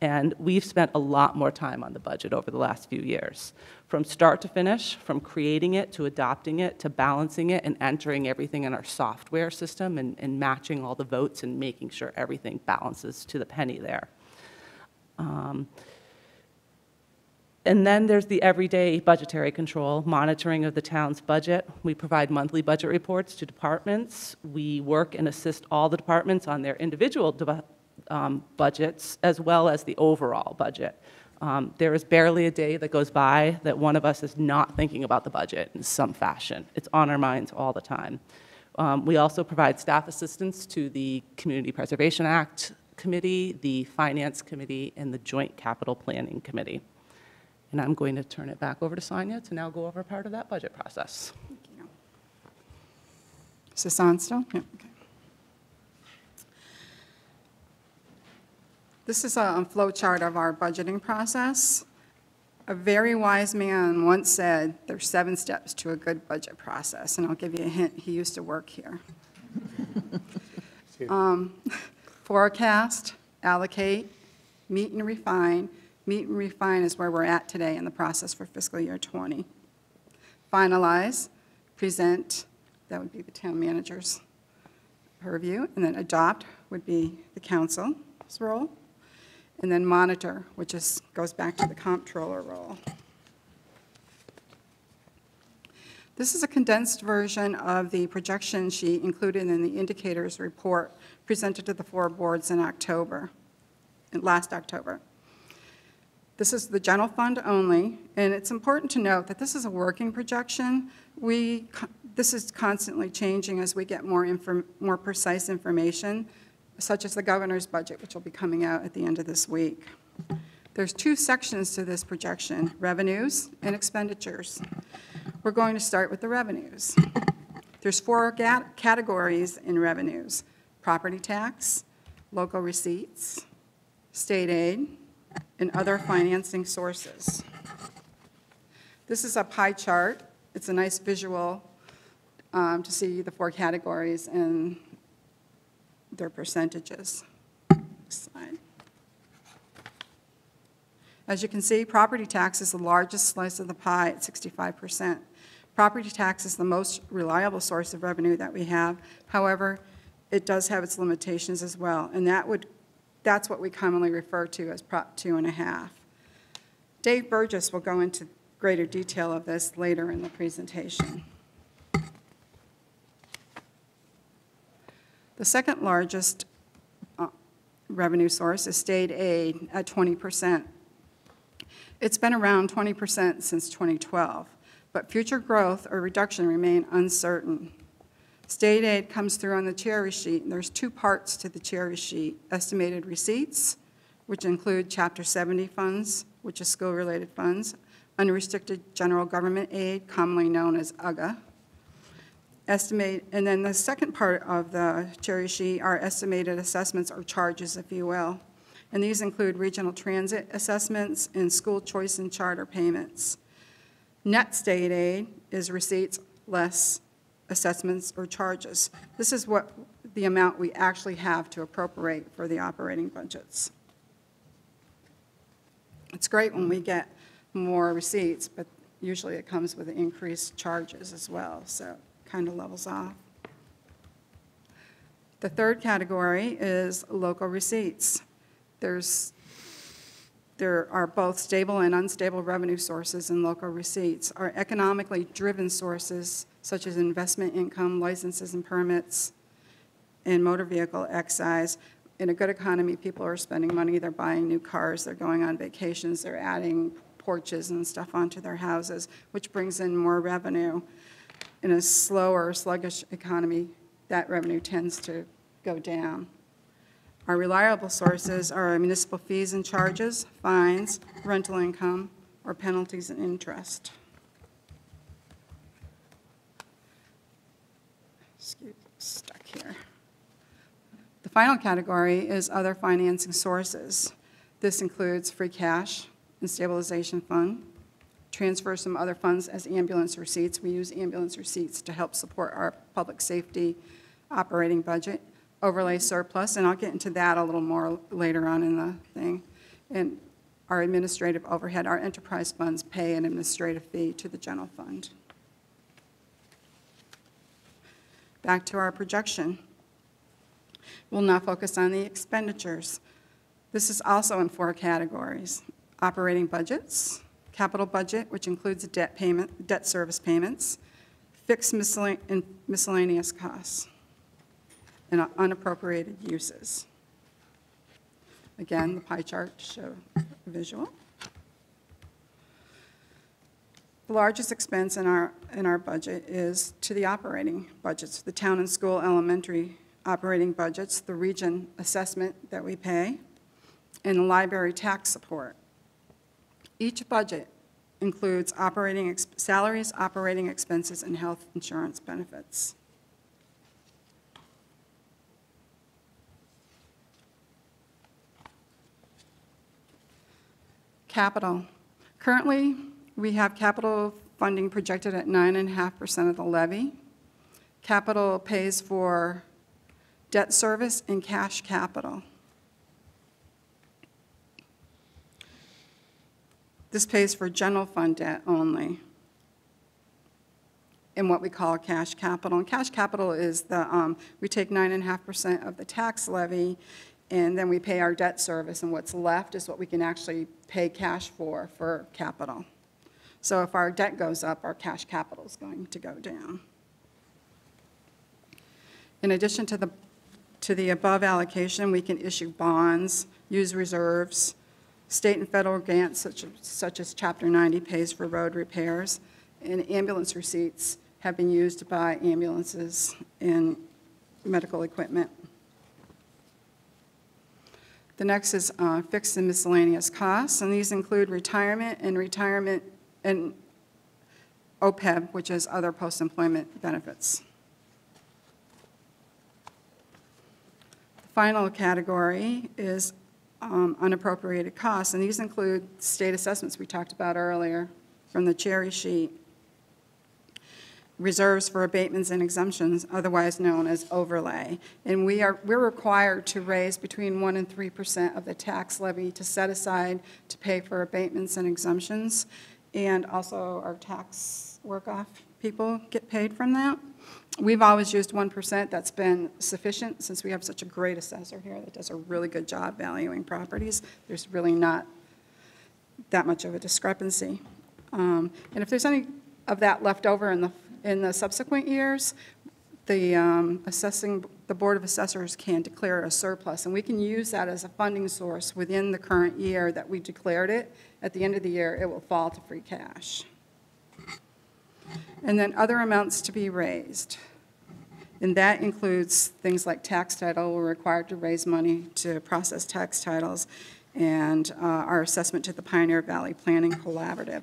And we've spent a lot more time on the budget over the last few years, from start to finish, from creating it to adopting it to balancing it and entering everything in our software system and, and matching all the votes and making sure everything balances to the penny there. Um, and then there's the everyday budgetary control, monitoring of the town's budget. We provide monthly budget reports to departments. We work and assist all the departments on their individual um, budgets as well as the overall budget. Um, There is barely a day that goes by that one of us is not thinking about the budget in some fashion. It's on our minds all the time. Um, We also provide staff assistance to the Community Preservation Act Committee, the Finance Committee, and the Joint Capital Planning Committee. And I'm going to turn it back over to Sonia to now go over part of that budget process. Is this on still? Yeah, okay. This is a flow chart of our budgeting process. A very wise man once said, "There's seven steps to a good budget process," and I'll give you a hint, he used to work here. Um, Forecast, allocate, meet and refine. Meet and refine is where we're at today in the process for fiscal year '20. Finalize, present, that would be the town manager's purview, and then adopt would be the council's role, and then monitor, which is, goes back to the comptroller role. This is a condensed version of the projection sheet included in the indicators report presented to the four boards in October, last October. This is the general fund only, and it's important to note that this is a working projection. We, this is constantly changing as we get more more precise information, such as the governor's budget, which will be coming out at the end of this week. There's two sections to this projection, revenues and expenditures. We're going to start with the revenues. There's four categories in revenues: property tax, local receipts, state aid, and other financing sources. This is a pie chart. It's a nice visual um, to see the four categories and their percentages. Slide. As you can see, property tax is the largest slice of the pie at 65%. Property tax is the most reliable source of revenue that we have. However, it does have its limitations as well, and that would, that's what we commonly refer to as Prop two and a half. Dave Burgess will go into greater detail of this later in the presentation. The second largest uh, revenue source is state aid at 20%. It's been around 20% since 2012, but future growth or reduction remain uncertain. State aid comes through on the cherry sheet, and there's two parts to the cherry sheet. Estimated receipts, which include Chapter 70 funds, which is school-related funds, unrestricted general government aid, commonly known as UGA. Estimate, and then the second part of the cherry sheet are estimated assessments or charges, if you will. And these include regional transit assessments and school choice and charter payments. Net state aid is receipts less assessments or charges. This is what, the amount we actually have to appropriate for the operating budgets. It's great when we get more receipts, but usually it comes with increased charges as well, so kind of levels off. The third category is local receipts. There's, there are both stable and unstable revenue sources in local receipts. Our economically driven sources, such as investment income, licenses and permits, and motor vehicle excise. In a good economy, people are spending money, they're buying new cars, they're going on vacations, they're adding porches and stuff onto their houses, which brings in more revenue. In a slower, sluggish economy, that revenue tends to go down. Our reliable sources are municipal fees and charges, fines, rental income, or penalties and interest. Excuse, stuck here. The final category is other financing sources. This includes free cash and stabilization fund, transfer some other funds as ambulance receipts. We use ambulance receipts to help support our public safety operating budget, overlay surplus, and I'll get into that a little more later on in the thing. And our administrative overhead, our enterprise funds pay an administrative fee to the general fund. Back to our projection. We'll now focus on the expenditures. This is also in four categories. Operating budgets, capital budget, which includes debt payment, debt service payments, fixed miscellane- miscellaneous costs, and unappropriated uses. Again, the pie chart to show a visual. The largest expense in our, in our budget is to the operating budgets, the town and school elementary operating budgets, the region assessment that we pay, and library tax support. Each budget includes operating, salaries, operating expenses, and health insurance benefits. Capital. Currently, we have capital funding projected at 9.5% of the levy. Capital pays for debt service and cash capital. This pays for general fund debt only in what we call cash capital. And cash capital is the, um, we take 9.5% of the tax levy, and then we pay our debt service, and what's left is what we can actually pay cash for, for capital. So if our debt goes up, our cash capital is going to go down. In addition to the, to the above allocation, we can issue bonds, use reserves, state and federal grants such as, such as Chapter 90 pays for road repairs, and ambulance receipts have been used to buy ambulances and medical equipment. The next is uh, fixed and miscellaneous costs, and these include retirement and retirement and OPEB, which is other post-employment benefits. Final category is um, unappropriated costs, and these include state assessments we talked about earlier from the cherry sheet, reserves for abatements and exemptions, otherwise known as overlay. And we are, we're required to raise between 1% and 3% of the tax levy to set aside to pay for abatements and exemptions, and also our tax work-off people get paid from that. We've always used 1%. That's been sufficient since we have such a great assessor here that does a really good job valuing properties. There's really not that much of a discrepancy. Um, And if there's any of that left over in the, in the subsequent years, the um, assessing, the Board of Assessors can declare a surplus, and we can use that as a funding source within the current year that we declared it. At the end of the year, it will fall to free cash. And then other amounts to be raised. And that includes things like tax title, we're required to raise money to process tax titles, and uh, our assessment to the Pioneer Valley Planning Collaborative.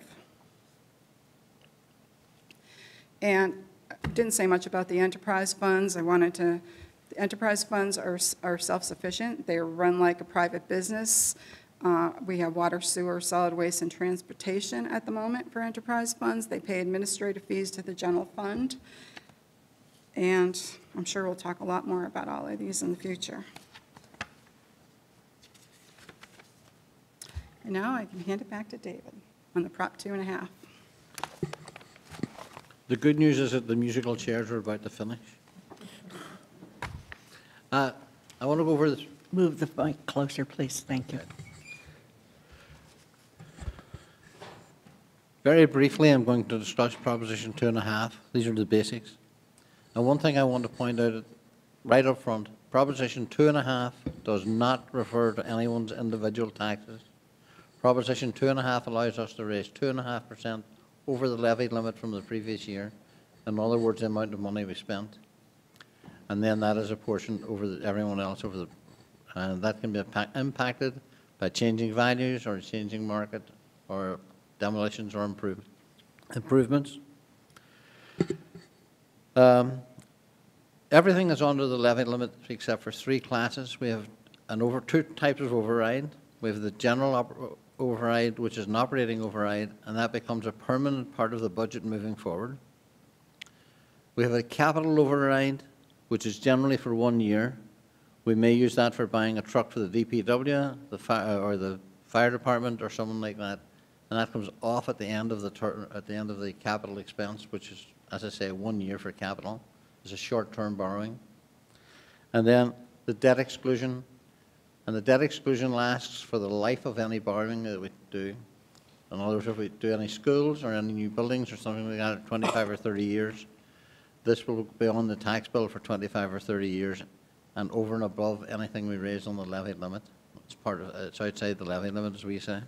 And I didn't say much about the enterprise funds. I wanted to, the enterprise funds are, are self-sufficient. They run like a private business. Uh, We have water, sewer, solid waste, and transportation at the moment for enterprise funds. They pay administrative fees to the general fund. And I'm sure we'll talk a lot more about all of these in the future. And now I can hand it back to David on the Prop two and a half. The good news is that the musical chairs are about to finish. Uh, I want to go over this, Move the mic closer, please. Thank you. Very briefly, I'm going to discuss Proposition Two and a Half. These are the basics. And one thing I want to point out right up front, Proposition Two and a Half does not refer to anyone's individual taxes. Proposition Two and a Half allows us to raise two and a half percent over the levy limit from the previous year. In other words, the amount of money we spent. And then that is apportioned over the- everyone else over the, and that can be impacted by changing values or changing market or demolitions or improve, improvements. Um, Everything is under the levy limit except for three classes. We have an over, two types of override. We have the general override, which is an operating override, and that becomes a permanent part of the budget moving forward. We have a capital override, which is generally for one year. We may use that for buying a truck for the DPW, the fire, or the fire department, or someone like that. And that comes off at the end of the at the end of the capital expense, which is, as I say, one year for capital. It's a short-term borrowing. And then the debt exclusion, and the debt exclusion lasts for the life of any borrowing that we do. In other words, if we do any schools or any new buildings or something like that, 25 or 30 years, this will be on the tax bill for 25 or 30 years and over and above anything we raise on the levy limit. It's part of, it's outside the levy limit, as we say.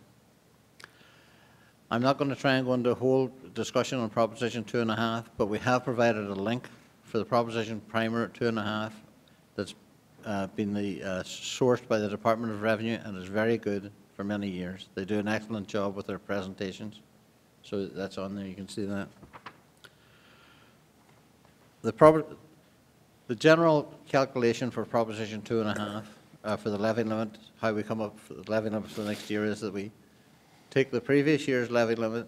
I'm not going to try and go into a whole discussion on Proposition Two and a Half, but we have provided a link for the Proposition Primer at Two and a Half that's uh, been the, uh, sourced by the Department of Revenue and is very good for many years. They do an excellent job with their presentations. So that's on there, you can see that. The the general calculation for Proposition Two and a Half, uh, for the levy limit, how we come up for the levy limit for the next year is that we take the previous year's levy limit,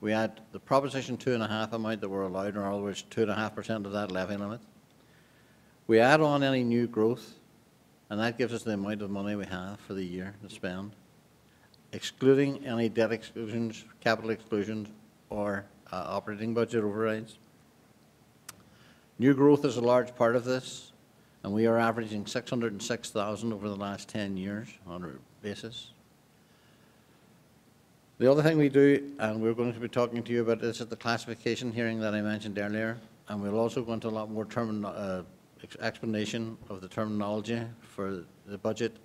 we add the proposition two and a half amount that we're allowed, in other words, two and a half percent of that levy limit. We add on any new growth, and that gives us the amount of money we have for the year to spend, excluding any debt exclusions, capital exclusions, or uh, operating budget overrides. New growth is a large part of this, and we are averaging 606,000 over the last 10 years on a basis. The other thing we do, and we're going to be talking to you about this at the classification hearing that I mentioned earlier, and we'll also go into a lot more uh, explanation of the terminology for the budget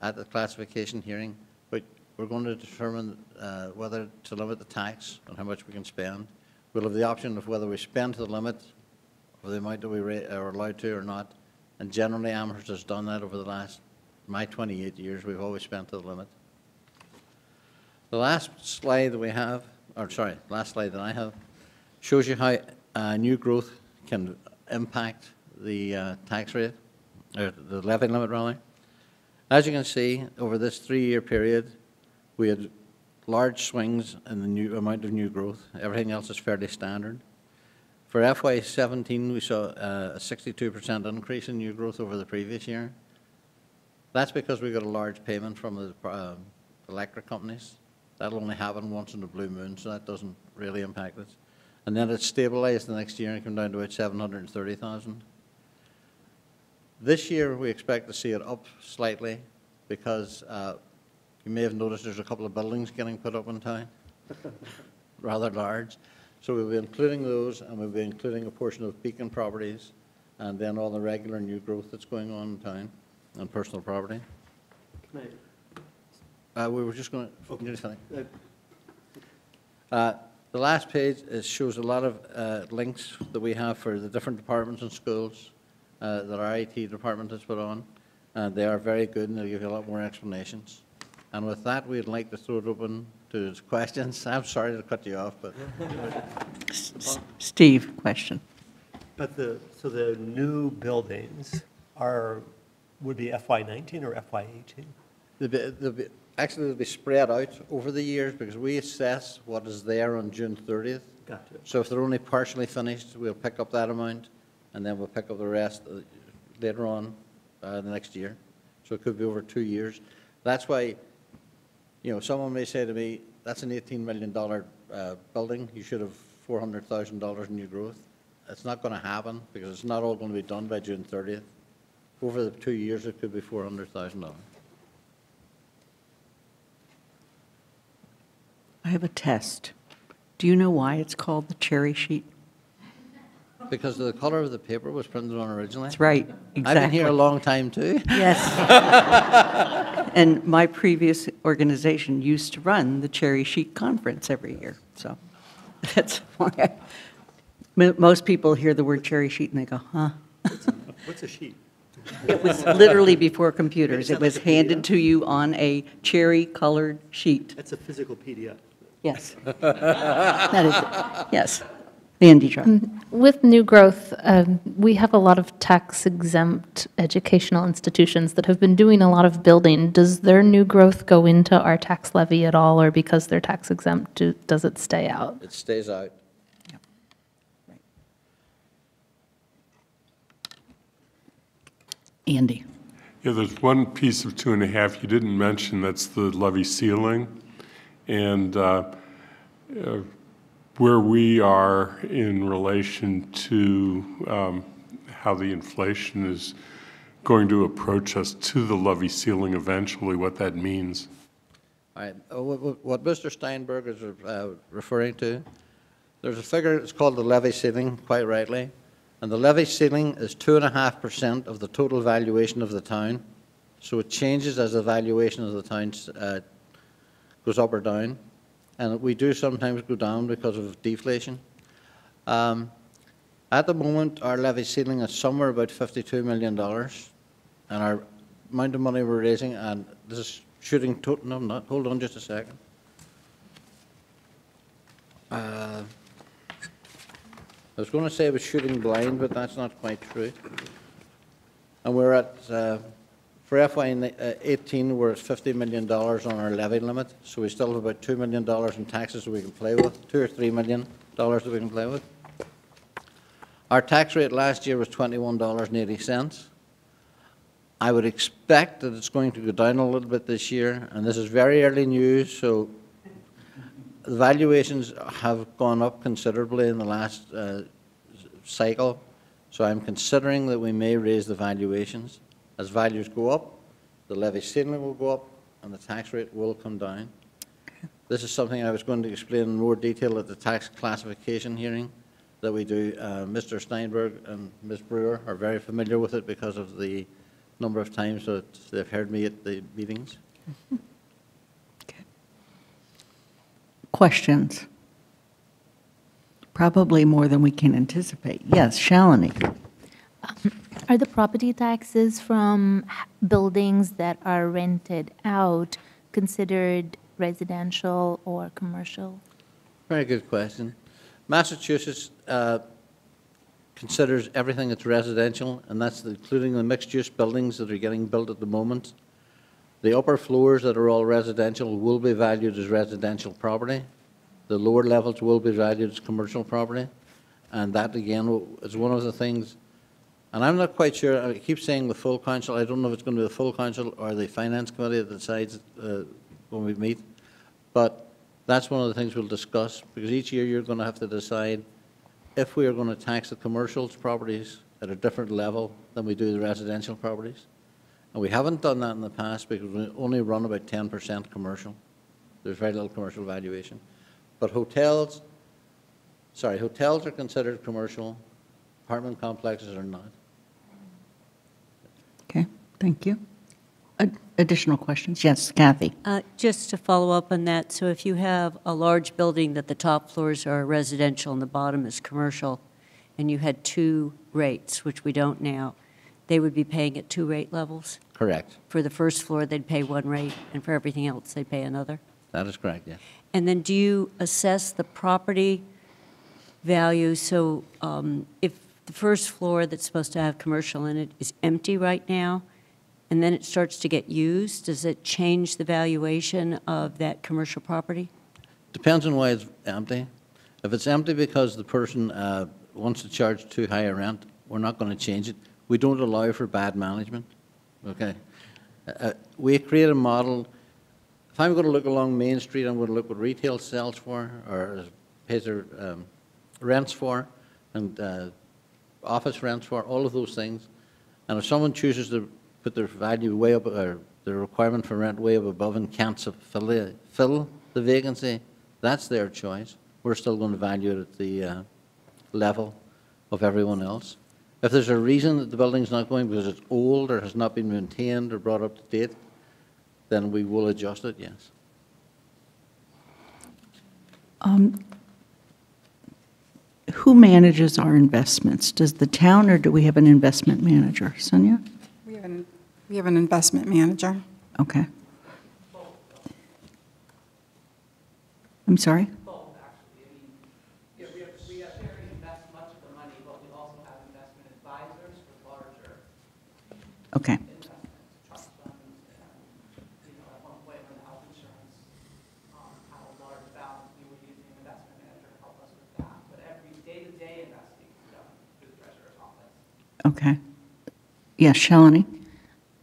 at the classification hearing, but we're going to determine uh, whether to limit the tax and how much we can spend. We'll have the option of whether we spend to the limit of the amount that we are allowed to or not, and generally Amherst has done that over the last, my 28 years, we've always spent to the limit. The last slide that we have, or sorry, last slide that I have, shows you how uh, new growth can impact the uh, tax rate, or the levy limit, rather. As you can see, over this three-year period, we had large swings in the new amount of new growth. Everything else is fairly standard. For FY '17, we saw uh, a 62% increase in new growth over the previous year. That's because we got a large payment from the uh, electric companies. That'll only happen once in a blue moon, so that doesn't really impact it. And then it stabilized the next year and came down to about 730,000. This year, we expect to see it up slightly because uh, you may have noticed there's a couple of buildings getting put up in town, rather large. So we'll be including those, and we'll be including a portion of Beacon properties, and then all the regular new growth that's going on in town, and personal property. Uh, We were just going to, uh, The last page is, shows a lot of uh, links that we have for the different departments and schools uh, that our IT department has put on. And they are very good, and they'll give you a lot more explanations. And with that, we'd like to throw it open to questions. I'm sorry to cut you off, but Steve, question. But the, so the new buildings are, would be FY nineteen or FY eighteen? They'll be- they'll be- actually, they'll be spread out over the years because we assess what is there on June 30th. Gotcha. So if they're only partially finished, we'll pick up that amount, and then we'll pick up the rest uh, later on, uh, the next year. So it could be over two years. That's why, you know, someone may say to me, that's an $18 million uh, building, you should have $400,000 in new growth. It's not going to happen, because it's not all going to be done by June 30th. Over the two years, it could be $400,000. I have a test. Do you know why it's called the cherry sheet? Because the color of the paper was printed on originally. That's right, Exactly. I've been here a long time, too. Yes. And my previous organization used to run the Cherry Sheet Conference every year, so that's why. I- Most people hear the word cherry sheet and they go, huh? What's a sheet? It was literally before computers. It was handed to you on a cherry-colored sheet. That's a physical PDF. Yes. That is, it. yes. Andy, John. With new growth, um, we have a lot of tax exempt educational institutions that have been doing a lot of building. Does their new growth go into our tax levy at all, or because they're tax exempt, do- does it stay out? It stays out. Andy. Yeah, there's one piece of two and a half you didn't mention, that's the levy ceiling. And uh, uh, where we are in relation to um, how the inflation is going to approach us to the levy ceiling eventually, what that means. All right, uh, what- Mr. Steinberg is uh, referring to, there's a figure, it's called the levy ceiling, quite rightly, and the levy ceiling is two and a half percent of the total valuation of the town, so it changes as the valuation of the town uh, goes up or down, and we do sometimes go down because of deflation. Um, At the moment, our levy ceiling is somewhere about $52 million, and our amount of money we're raising, and this is shooting, to- no, not, hold on just a second. Uh, I was going to say I was shooting blind, but that's not quite true. And we're at uh, For FY ni- uh, '18, we're at $50 million on our levy limit, so we still have about $2 million in taxes that we can play with, 2 or $3 million that we can play with. Our tax rate last year was $21.80. I would expect that it's going to go down a little bit this year, and this is very early news, so the valuations have gone up considerably in the last uh, cycle, so I'm considering that we may raise the valuations. As values go up, the levy ceiling will go up, and the tax rate will come down. This is something I was going to explain in more detail at the tax classification hearing that we do. Uh, Mr. Steinberg and Ms. Brewer are very familiar with it because of the number of times that they've heard me at the meetings. Questions? Probably more than we can anticipate. Yes, Shalini? Are the property taxes from buildings that are rented out considered residential or commercial? Very good question. Massachusetts uh, considers everything that's residential, and that's including the mixed-use buildings that are getting built at the moment. The upper floors that are all residential will be valued as residential property. The lower levels will be valued as commercial property. And that, again, is one of the things, and I'm not quite sure, I keep saying the full council, I don't know if it's going to be the full council or the finance committee that decides uh, when we meet. But that's one of the things we'll discuss, because each year you're going to have to decide if we are going to tax the commercial properties at a different level than we do the residential properties. And we haven't done that in the past because we only run about 10% commercial. There's very little commercial valuation. But hotels, sorry, hotels are considered commercial, apartment complexes are not. Okay, thank you. Ad- Additional questions? Yes, Kathy? Uh, Just to follow up on that, so if you have a large building that the top floors are residential and the bottom is commercial, and you had two rates, which we don't now, they would be paying at two rate levels? Correct. For the first floor, they'd pay one rate, and for everything else, they'd pay another? That is correct, yes. And then do you assess the property value? So um, if the first floor that's supposed to have commercial in it is empty right now, and then it starts to get used, does it change the valuation of that commercial property? Depends on why it's empty. If it's empty because the person uh, wants to charge too high a rent, we're not going to change it. We don't allow for bad management, okay? Uh, We create a model, if I'm going to look along Main Street, I'm going to look what retail sells for, or pays their um, rents for, and uh, office rents for, all of those things. And if someone chooses to put their value way up, or their requirement for rent way up above and can't fill the, fill the vacancy, that's their choice. We're still going to value it at the uh, level of everyone else. If there's a reason that the building's not going because it's old or has not been maintained or brought up to date, then we will adjust it, yes. Um, Who manages our investments? Does the town, or do we have an investment manager? Sonia? We have an, investment manager. Okay. I'm sorry? Yeah, Okay. Okay. Yes, Shalini?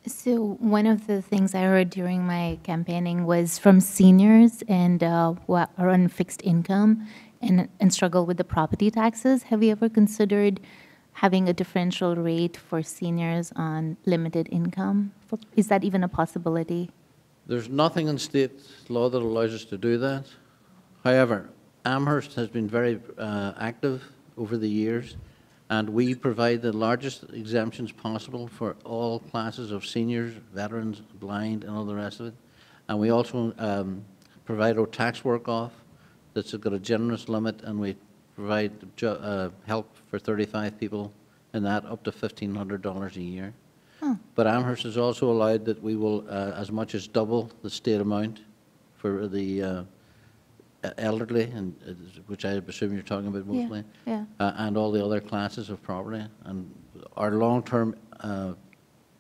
So one of the things I heard during my campaigning was from seniors and uh, who are on fixed income and, and struggle with the property taxes. Have you ever considered having a differential rate for seniors on limited income? Is that even a possibility? There's nothing in state law that allows us to do that. However, Amherst has been very uh, active over the years, and we provide the largest exemptions possible for all classes of seniors, veterans, blind, and all the rest of it. And we also um, provide our tax work-off that's got a generous limit, and we provide uh, help for 35 people in that, up to $1,500 a year. But Amherst has also allowed that we will, uh, as much as double the state amount for the uh, elderly, and, uh, which I assume you're talking about mostly, yeah. uh, and all the other classes of property. And our long-term uh,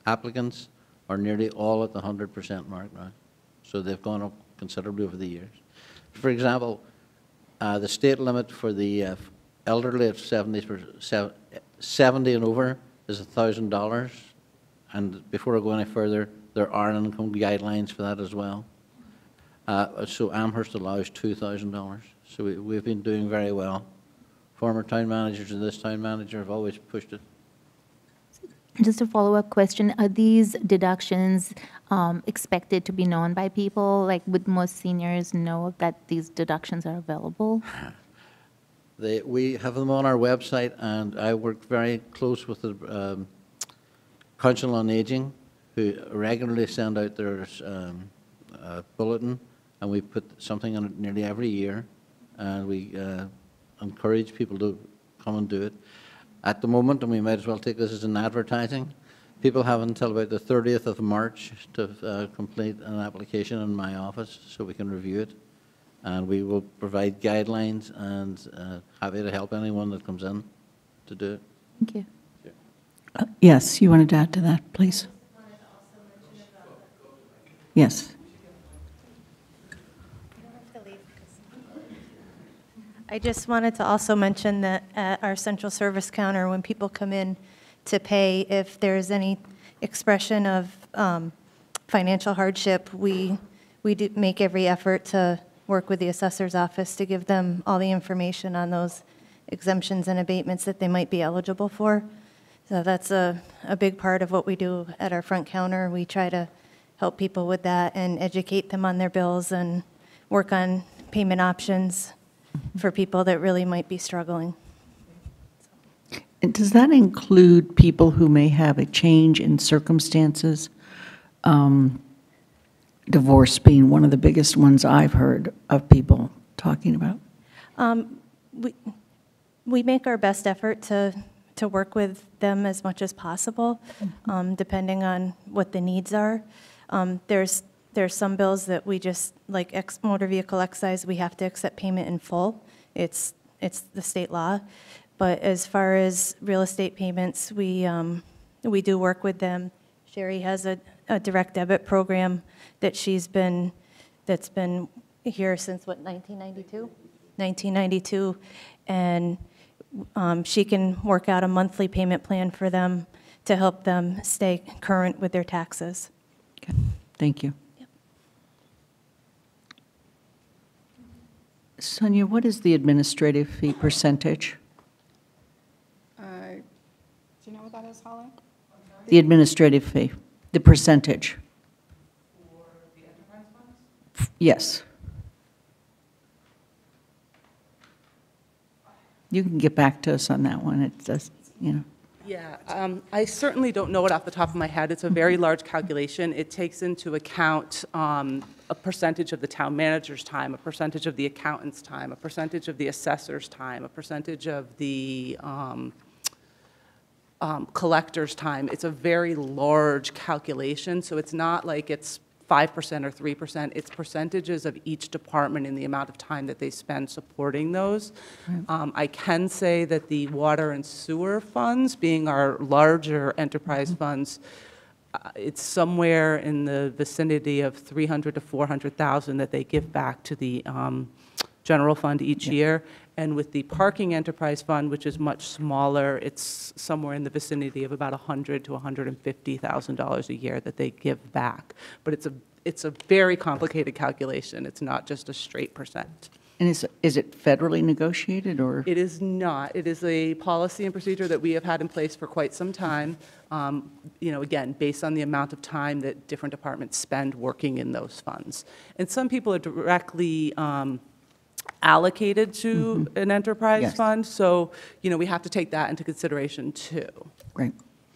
applicants are nearly all at the 100% mark now. So they've gone up considerably over the years. For example, uh, the state limit for the uh, elderly of 70, 70 and over is $1,000. And before I go any further, there are income guidelines for that as well. Uh, So Amherst allows $2,000. So we- we've been doing very well. Former town managers and this town manager have always pushed it. Just a follow-up question, are these deductions um, expected to be known by people? Like, would most seniors know that these deductions are available? They, we have them on our website, and I work very close with the um, Council on Aging, who regularly send out their um, uh, bulletin, and we put something on it nearly every year, and we uh, encourage people to come and do it. At the moment, and we might as well take this as an advertising, people have until about the 30th of March to uh, complete an application in my office, so we can review it and we will provide guidelines and uh, happy to help anyone that comes in to do it. Thank you. Uh, Yes, you wanted to add to that, please? Yes. I just wanted to also mention that at our central service counter, when people come in to pay, if there's any expression of um, financial hardship, we, we do make every effort to work with the assessor's office to give them all the information on those exemptions and abatements that they might be eligible for. So that's a, a big part of what we do at our front counter. We try to help people with that and educate them on their bills and work on payment options for people that really might be struggling. And does that include people who may have a change in circumstances? Um, Divorce being one of the biggest ones I've heard of people talking about. Um, We, we make our best effort to, to work with them as much as possible, um, depending on what the needs are. Um, There's, there's some bills that we just, like ex, motor vehicle excise, we have to accept payment in full. It's, it's the state law. But as far as real estate payments, we, um, we do work with them. Sherry has a, a direct debit program that she's been, that's been here since, what, 1992? 1992. And um, she can work out a monthly payment plan for them to help them stay current with their taxes. Okay, Thank you. Sonia, what is the administrative fee percentage? Uh, Do you know what that is, Holly? The administrative fee, the percentage? For the enterprise funds? Yes. You can get back to us on that one. It does, you know. Yeah, um, I certainly don't know it off the top of my head. It's a very large calculation. It takes into account um, a percentage of the town manager's time, a percentage of the accountant's time, a percentage of the assessor's time, a percentage of the um, um, collector's time. It's a very large calculation, so it's not like it's 5% or 3%. It's percentages of each department and the amount of time that they spend supporting those. Um, I can say that the water and sewer funds, being our larger enterprise funds, uh, it's somewhere in the vicinity of 300 to 400,000 that they give back to the um, general fund each year. And with the parking enterprise fund, which is much smaller, it's somewhere in the vicinity of about 100 to 150,000 dollars a year that they give back. But it's a, it's a very complicated calculation. It's not just a straight percent. And is, is it federally negotiated, or? It is not. It is a policy and procedure that we have had in place for quite some time. um, You know, again, based on the amount of time that different departments spend working in those funds. And some people are directly um, allocated to an enterprise Yes. fund, so, you know, we have to take that into consideration, too. Great,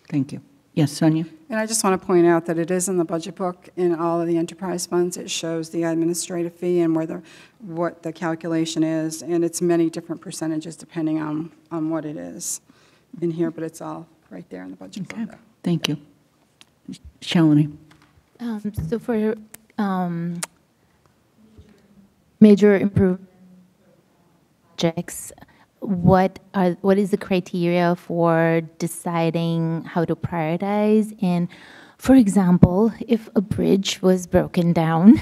thank you. Yes, Sonia? And I just want to point out that it is in the budget book in all of the enterprise funds. It shows the administrative fee and where the, what the calculation is, and it's many different percentages depending on, on what it is in here, but it's all right there in the budget Okay, book. thank you. Shalini? Um, So for um, major improvement what are, what is the criteria for deciding how to prioritize? And For example, if a bridge was broken down,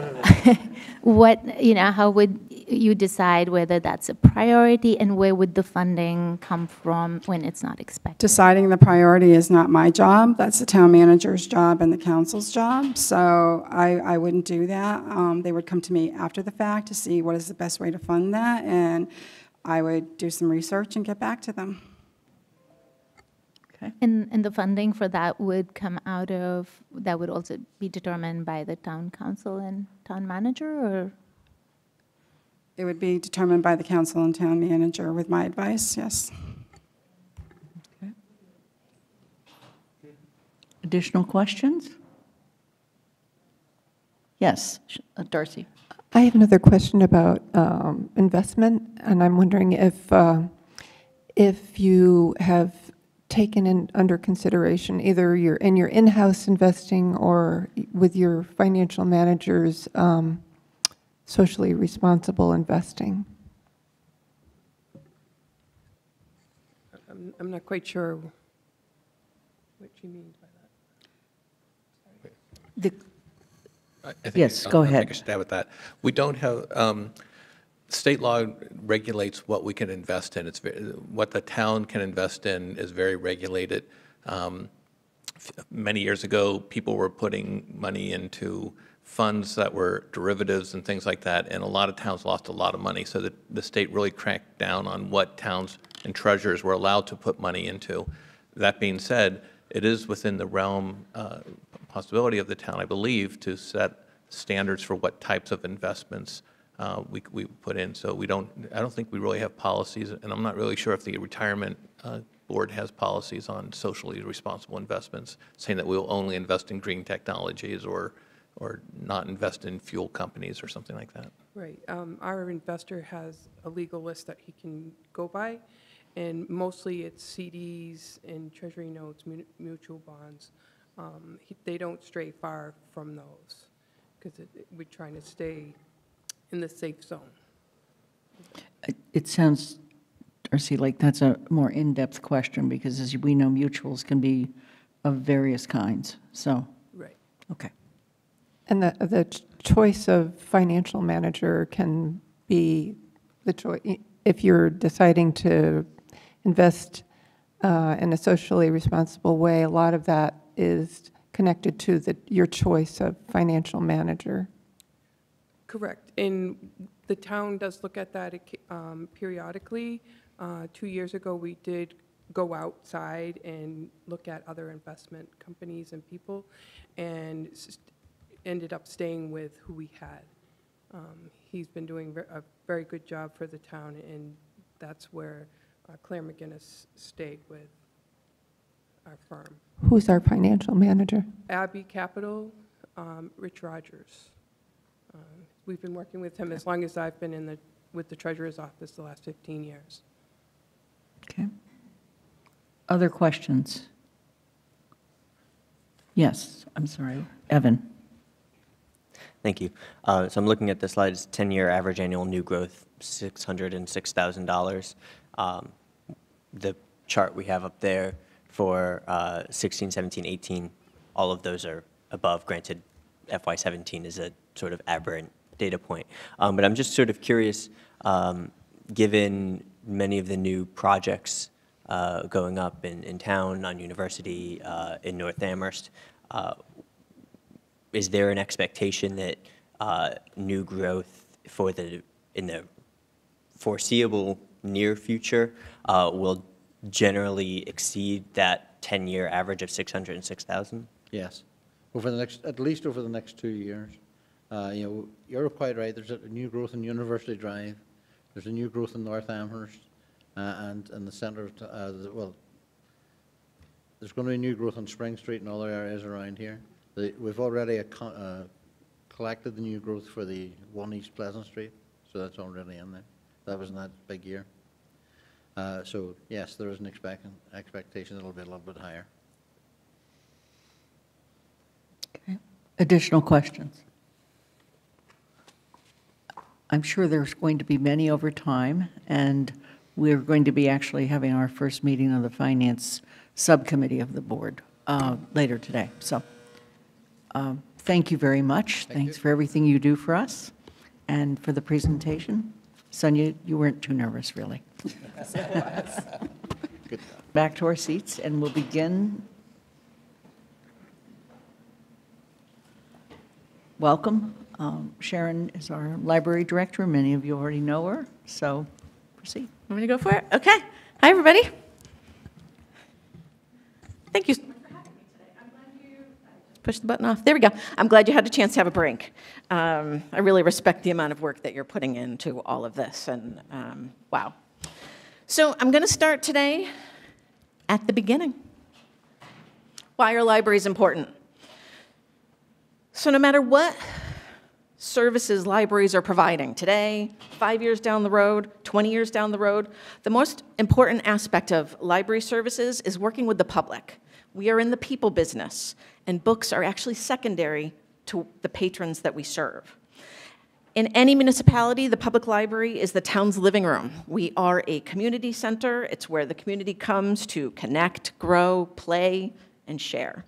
what, you know, how would you decide whether that's a priority and where would the funding come from when it's not expected? Deciding the priority is not my job. That's the town manager's job and the council's job. So I, I wouldn't do that. Um, They would come to me after the fact to see what is the best way to fund that, and I would do some research and get back to them. Okay. And, and the funding for that would come out of, that would also be determined by the town council and town manager, or? It would be determined by the council and town manager with my advice, yes. Additional questions? Yes, uh, Darcy? I have another question about um, investment, and I'm wondering if, uh, if you have taken in, under consideration either your, in your in-house investing or with your financial managers, um, socially responsible investing. I'm, I'm not quite sure what she means by that. The- I- I think Yes, I'll- go I'll ahead. Take a stab at that. We don't have, um, state law regulates what we can invest in. It's, what the town can invest in is very regulated. Um, Many years ago, people were putting money into funds that were derivatives and things like that, and a lot of towns lost a lot of money. So the, the state really cracked down on what towns and treasurers were allowed to put money into. That being said, it is within the realm, uh, possibility of the town, I believe, to set standards for what types of investments uh, we, we put in. So we don't, I don't think we really have policies, and I'm not really sure if the retirement uh, board has policies on socially responsible investments, saying that we'll only invest in green technologies or, or not invest in fuel companies or something like that. Right. Um, Our investor has a legal list that he can go by, and mostly it's CDs and treasury notes, mutual bonds. Um, he- They don't stray far from those, because we're trying to stay in the safe zone. It- It sounds, Darcy, like that's a more in-depth question, because as we know, mutuals can be of various kinds, so, Right. okay. And the, the ch- choice of financial manager can be the choice, if you're deciding to invest uh, in a socially responsible way, a lot of that is connected to the, your choice of financial manager. Correct. And the town does look at that um, periodically. Uh, Two years ago, we did go outside and look at other investment companies and people, and s- ended up staying with who we had. Um, He's been doing ver- a very good job for the town, and that's where uh, Claire McGinnis stayed with our firm. Who's our financial manager? Abbey Capital, um, Rich Rogers. We've been working with him as long as I've been in the, with the treasurer's office, the last 15 years. Okay. Other questions? Yes, I'm sorry, Evan. Thank you. Uh, So I'm looking at the slide, it's 10-year average annual new growth, $606,000. Um, The chart we have up there for uh, 16, 17, 18, all of those are above. Granted, FY '17 is a sort of aberrant data point. Um, But I'm just sort of curious, um, given many of the new projects uh, going up in in town, on University, uh, in North Amherst, uh, is there an expectation that uh, new growth for the, in the foreseeable near future uh, will generally exceed that 10-year average of 606,000? Yes, over the next, at least over the next two years. Uh, You know, you're quite right, there's a new growth in University Drive, there's a new growth in North Amherst, uh, and, in the centre, of uh, well, there's going to be new growth on Spring Street and other areas around here. The- We've already uh, collected the new growth for the one East Pleasant Street, so that's already in there. That was in that big year. Uh, So yes, there is an expect, expectation it'll be a little bit higher. Okay. Additional questions? I'm sure there's going to be many over time, and we're going to be actually having our first meeting of the Finance Subcommittee of the Board uh, later today. So um, thank you very much. Thanks for everything you do for us and for the presentation. Sonia, you weren't too nervous, really. Back to our seats, and we'll begin. Welcome. Um, Sharon is our library director. Many of you already know her, so proceed. Want me to go for it? Okay. Hi, everybody. Thank you. So much for having me today. I'm glad you. Push the button off. There we go. I'm glad you had a chance to have a break. Um, I really respect the amount of work that you're putting into all of this, and um, wow. So I'm going to start today at the beginning. Why are libraries important? So no matter what services libraries are providing today, five years down the road, 20 years down the road, the most important aspect of library services is working with the public. We are in the people business, and books are actually secondary to the patrons that we serve. In any municipality, the public library is the town's living room. We are a community center. It's where the community comes to connect, grow, play, and share.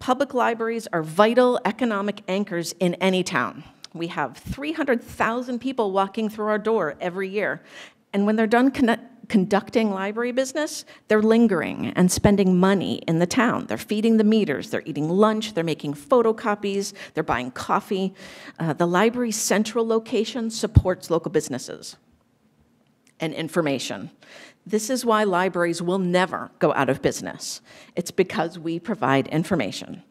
Public libraries are vital economic anchors in any town. We have 300,000 people walking through our door every year. And when they're done con- conducting library business, they're lingering and spending money in the town. They're feeding the meters, they're eating lunch, they're making photocopies, they're buying coffee. Uh, the library's central location supports local businesses and information. This is why libraries will never go out of business. It's because we provide information.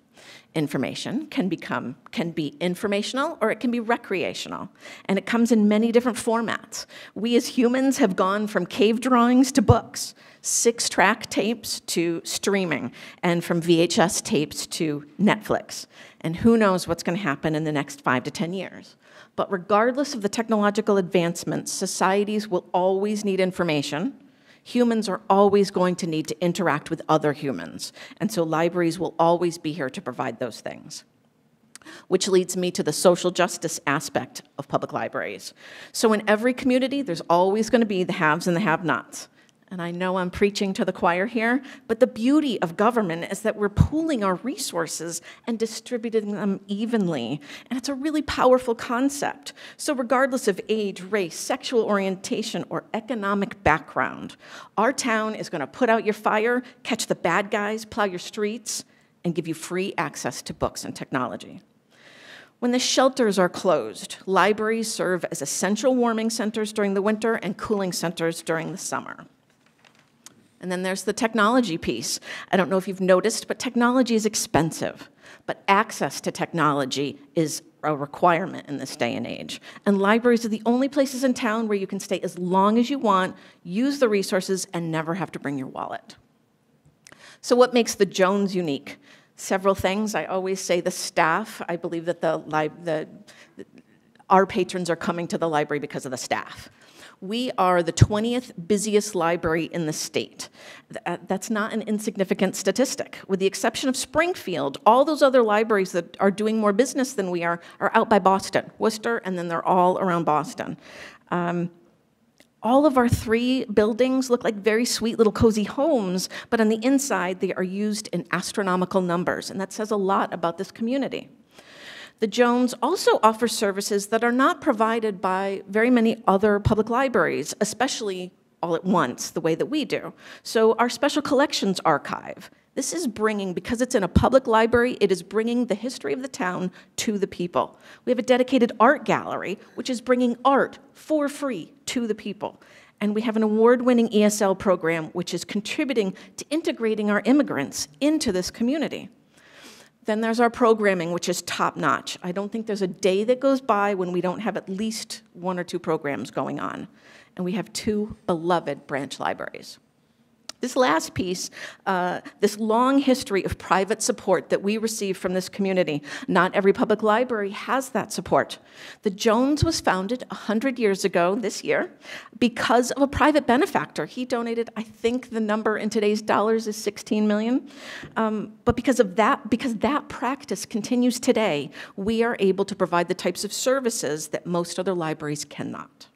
Information can become can be informational or it can be recreational, and it comes in many different formats. We as humans have gone from cave drawings to books, six-track tapes to streaming, and from VHS tapes to Netflix. And who knows what's going to happen in the next 5 to 10 years. But regardless of the technological advancements, societies will always need information humans are always going to need to interact with other humans. And so libraries will always be here to provide those things. Which leads me to the social justice aspect of public libraries. So, in every community, there's always going to be the haves and the have nots. And I know I'm preaching to the choir here, but the beauty of government is that we're pooling our resources and distributing them evenly. And it's a really powerful concept. So, regardless of age, race, sexual orientation, or economic background, our town is going to put out your fire, catch the bad guys, plow your streets, and give you free access to books and technology. When the shelters are closed, libraries serve as essential warming centers during the winter and cooling centers during the summer. And then there's the technology piece. I don't know if you've noticed, but technology is expensive. But access to technology is a requirement in this day and age. And libraries are the only places in town where you can stay as long as you want, use the resources, and never have to bring your wallet. So, what makes the Jones unique? Several things. I always say the staff. I believe that the, the our patrons are coming to the library because of the staff. We are the 20th busiest library in the state. Uh, that's not an insignificant statistic. With the exception of Springfield, all those other libraries that are doing more business than we are are out by Boston, Worcester, and then they're all around Boston. Um, all of our three buildings look like very sweet little cozy homes, but on the inside, they are used in astronomical numbers, and that says a lot about this community. The Jones also offers services that are not provided by very many other public libraries, especially all at once, the way that we do. So, our Special Collections Archive. This is bringing, because it's in a public library, it is bringing the history of the town to the people. We have a dedicated art gallery, which is bringing art for free to the people. And we have an award winning ESL program, which is contributing to integrating our immigrants into this community. Then there's our programming, which is top notch. I don't think there's a day that goes by when we don't have at least one or two programs going on. And we have two beloved branch libraries. This last piece, uh, this long history of private support that we receive from this community, not every public library has that support. The Jones was founded 100 years ago this year because of a private benefactor. He donated, I think the number in today's dollars is 16 million. Um, but because of that, because that practice continues today, we are able to provide the types of services that most other libraries cannot.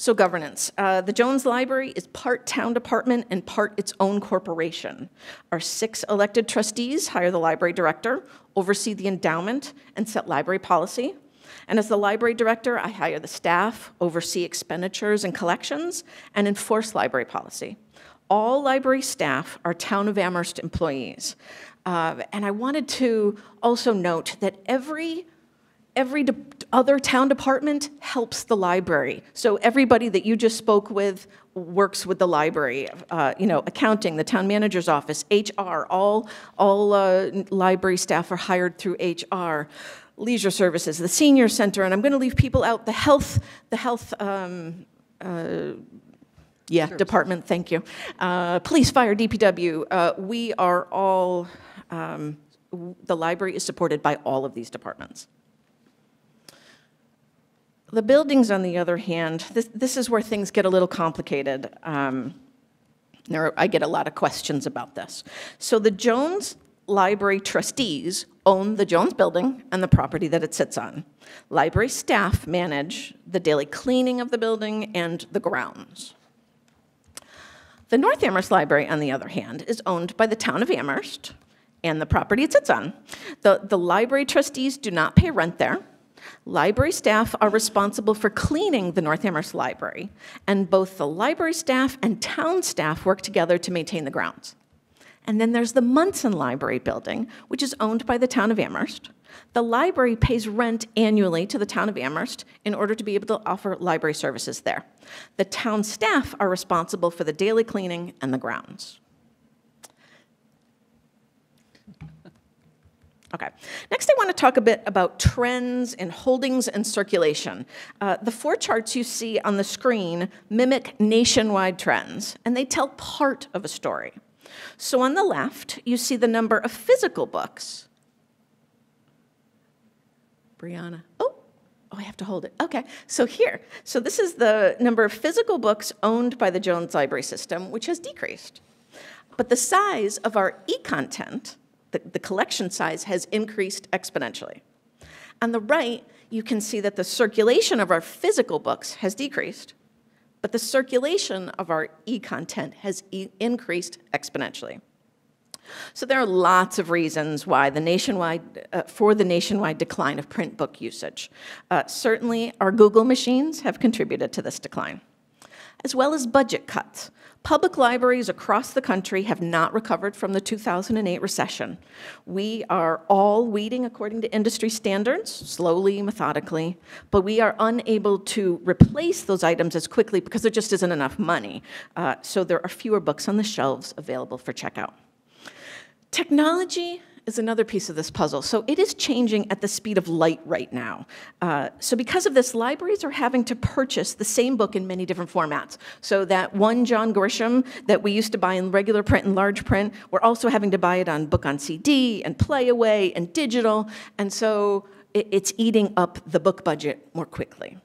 So governance. Uh, the Jones Library is part town department and part its own corporation. Our six elected trustees hire the library director, oversee the endowment, and set library policy. And as the library director, I hire the staff, oversee expenditures and collections, and enforce library policy. All library staff are Town of Amherst employees. Uh, and I wanted to also note that every every other town department helps the library. So everybody that you just spoke with works with the library. Uh, you know, accounting, the town manager's office, HR, all all uh, library staff are hired through HR. Leisure services, the senior center, and I'm going to leave people out. The health, the health. Um, uh, yeah, department, thank you. Uh, police, fire, DPW, uh, we are all, um, the library is supported by all of these departments. The buildings, on the other hand, this, this is where things get a little complicated. Um, are, I get a lot of questions about this. So the Jones Library trustees own the Jones Building and the property that it sits on. Library staff manage the daily cleaning of the building and the grounds. The North Amherst Library, on the other hand, is owned by the town of Amherst and the property it sits on. The, the library trustees do not pay rent there. Library staff are responsible for cleaning the North Amherst Library, and both the library staff and town staff work together to maintain the grounds. And then there's the Munson Library building, which is owned by the town of Amherst. The library pays rent annually to the town of Amherst in order to be able to offer library services there. The town staff are responsible for the daily cleaning and the grounds. Okay. Next, I want to talk a bit about trends in holdings and circulation. Uh, the four charts you see on the screen mimic nationwide trends, and they tell part of a story. So on the left, you see the number of physical books. Brianna. Oh, oh, I have to hold it. Okay, so here. So this is the number of physical books owned by the Jones Library System, which has decreased. But the size of our e-content, the, the collection size, has increased exponentially. On the right, you can see that the circulation of our physical books has decreased, but the circulation of our e-content has e- increased exponentially. So there are lots of reasons why the nationwide, uh, for the nationwide decline of print book usage. Uh, certainly, our Google machines have contributed to this decline, as well as budget cuts. Public libraries across the country have not recovered from the 2008 recession. We are all weeding according to industry standards, slowly, methodically, but we are unable to replace those items as quickly because there just isn't enough money. Uh, so there are fewer books on the shelves available for checkout. Technology is another piece of this puzzle. So it is changing at the speed of light right now. Uh, so because of this, libraries are having to purchase the same book in many different formats. So that one John Grisham that we used to buy in regular print and large print, we're also having to buy it on book on CD and playaway and digital. And so it, it's eating up the book budget more quickly.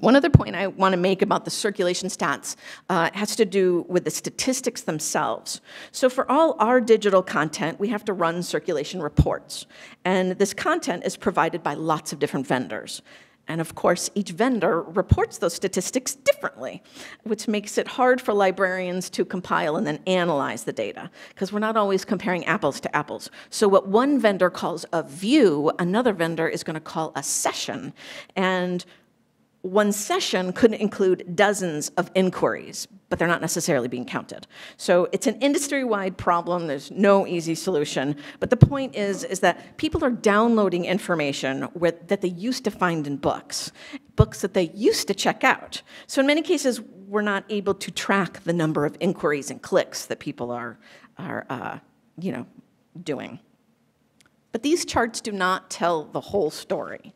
One other point I want to make about the circulation stats uh, has to do with the statistics themselves. So, for all our digital content, we have to run circulation reports. And this content is provided by lots of different vendors. And of course, each vendor reports those statistics differently, which makes it hard for librarians to compile and then analyze the data, because we're not always comparing apples to apples. So, what one vendor calls a view, another vendor is going to call a session. And one session could include dozens of inquiries, but they're not necessarily being counted. So it's an industry-wide problem. There's no easy solution. But the point is, is that people are downloading information that they used to find in books, books that they used to check out. So in many cases, we're not able to track the number of inquiries and clicks that people are, are uh, you know, doing. But these charts do not tell the whole story.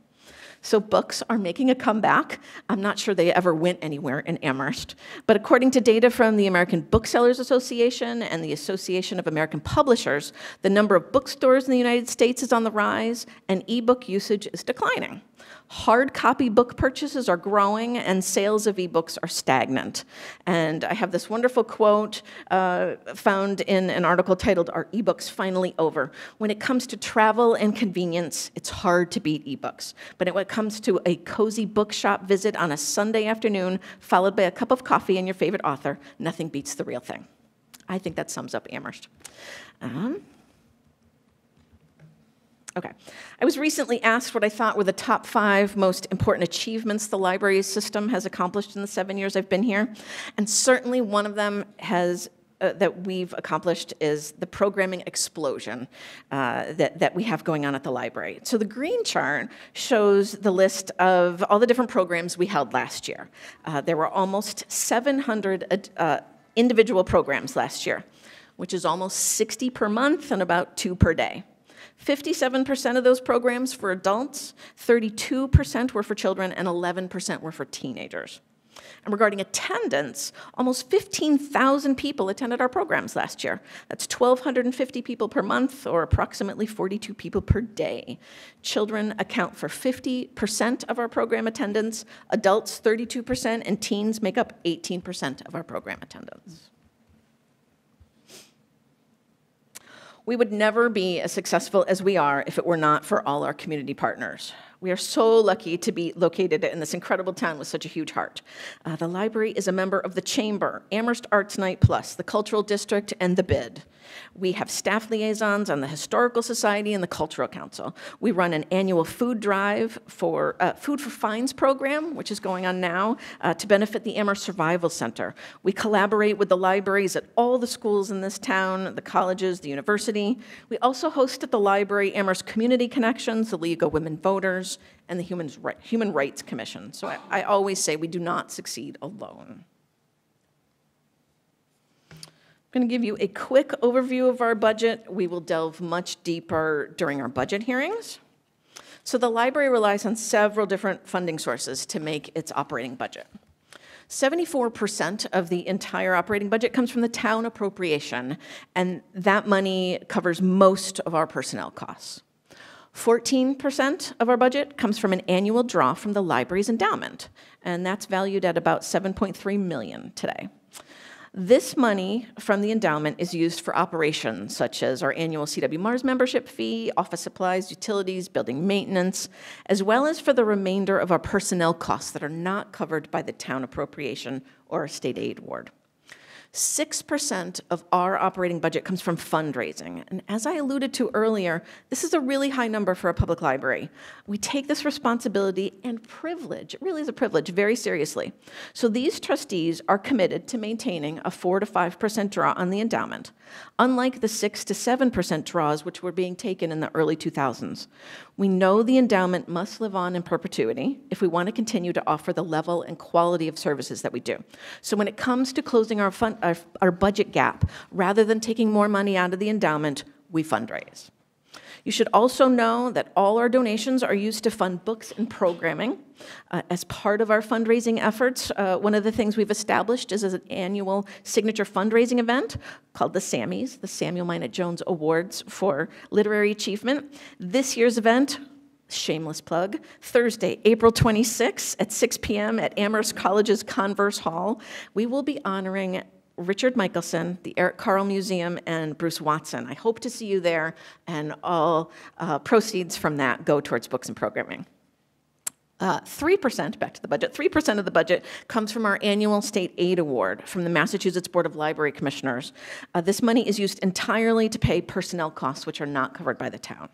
So books are making a comeback. I'm not sure they ever went anywhere in Amherst. But according to data from the American Booksellers Association and the Association of American Publishers, the number of bookstores in the United States is on the rise and ebook usage is declining. Hard copy book purchases are growing and sales of ebooks are stagnant. And I have this wonderful quote uh, found in an article titled, Are Ebooks Finally Over? When it comes to travel and convenience, it's hard to beat ebooks. But when it comes to a cozy bookshop visit on a Sunday afternoon, followed by a cup of coffee and your favorite author, nothing beats the real thing. I think that sums up Amherst. Um, Okay. I was recently asked what I thought were the top five most important achievements the library system has accomplished in the seven years I've been here. And certainly one of them has uh, that we've accomplished is the programming explosion uh, that, that we have going on at the library. So the green chart shows the list of all the different programs we held last year. Uh, there were almost 700 uh, individual programs last year, which is almost 60 per month and about two per day. 57% of those programs for adults, 32% were for children, and 11% were for teenagers. And regarding attendance, almost 15,000 people attended our programs last year. That's 1,250 people per month, or approximately 42 people per day. Children account for 50% of our program attendance, adults 32%, and teens make up 18% of our program attendance. We would never be as successful as we are if it were not for all our community partners. We are so lucky to be located in this incredible town with such a huge heart. Uh, the library is a member of the Chamber, Amherst Arts Night Plus, the Cultural District, and the BID. We have staff liaisons on the Historical Society and the Cultural Council. We run an annual food drive for uh, Food for Fines program, which is going on now, uh, to benefit the Amherst Survival Center. We collaborate with the libraries at all the schools in this town, the colleges, the university. We also host at the library Amherst Community Connections, the League of Women Voters, and the Human Rights Commission. So I, I always say we do not succeed alone. I'm going to give you a quick overview of our budget. We will delve much deeper during our budget hearings. So the library relies on several different funding sources to make its operating budget. 74% of the entire operating budget comes from the town appropriation, and that money covers most of our personnel costs. 14% of our budget comes from an annual draw from the library's endowment, and that's valued at about 7.3 million today. This money from the endowment is used for operations such as our annual CW Mars membership fee, office supplies, utilities, building maintenance, as well as for the remainder of our personnel costs that are not covered by the town appropriation or state aid ward. 6% of our operating budget comes from fundraising. And as I alluded to earlier, this is a really high number for a public library. We take this responsibility and privilege, it really is a privilege, very seriously. So these trustees are committed to maintaining a 4 to 5% draw on the endowment, unlike the 6 to 7% draws which were being taken in the early 2000s. We know the endowment must live on in perpetuity if we want to continue to offer the level and quality of services that we do. So when it comes to closing our, fund, our, our budget gap, rather than taking more money out of the endowment, we fundraise. You should also know that all our donations are used to fund books and programming. Uh, as part of our fundraising efforts, uh, one of the things we've established is an annual signature fundraising event called the Sammys, the Samuel Minot Jones Awards for Literary Achievement. This year's event, shameless plug, Thursday, April 26th at 6 p.m. at Amherst College's Converse Hall, we will be honoring Richard Michelson, the Eric Carle Museum, and Bruce Watson. I hope to see you there, and all uh, proceeds from that go towards books and programming. Uh, 3%, back to the budget, 3% of the budget comes from our annual state aid award from the Massachusetts Board of Library Commissioners. Uh, this money is used entirely to pay personnel costs, which are not covered by the town.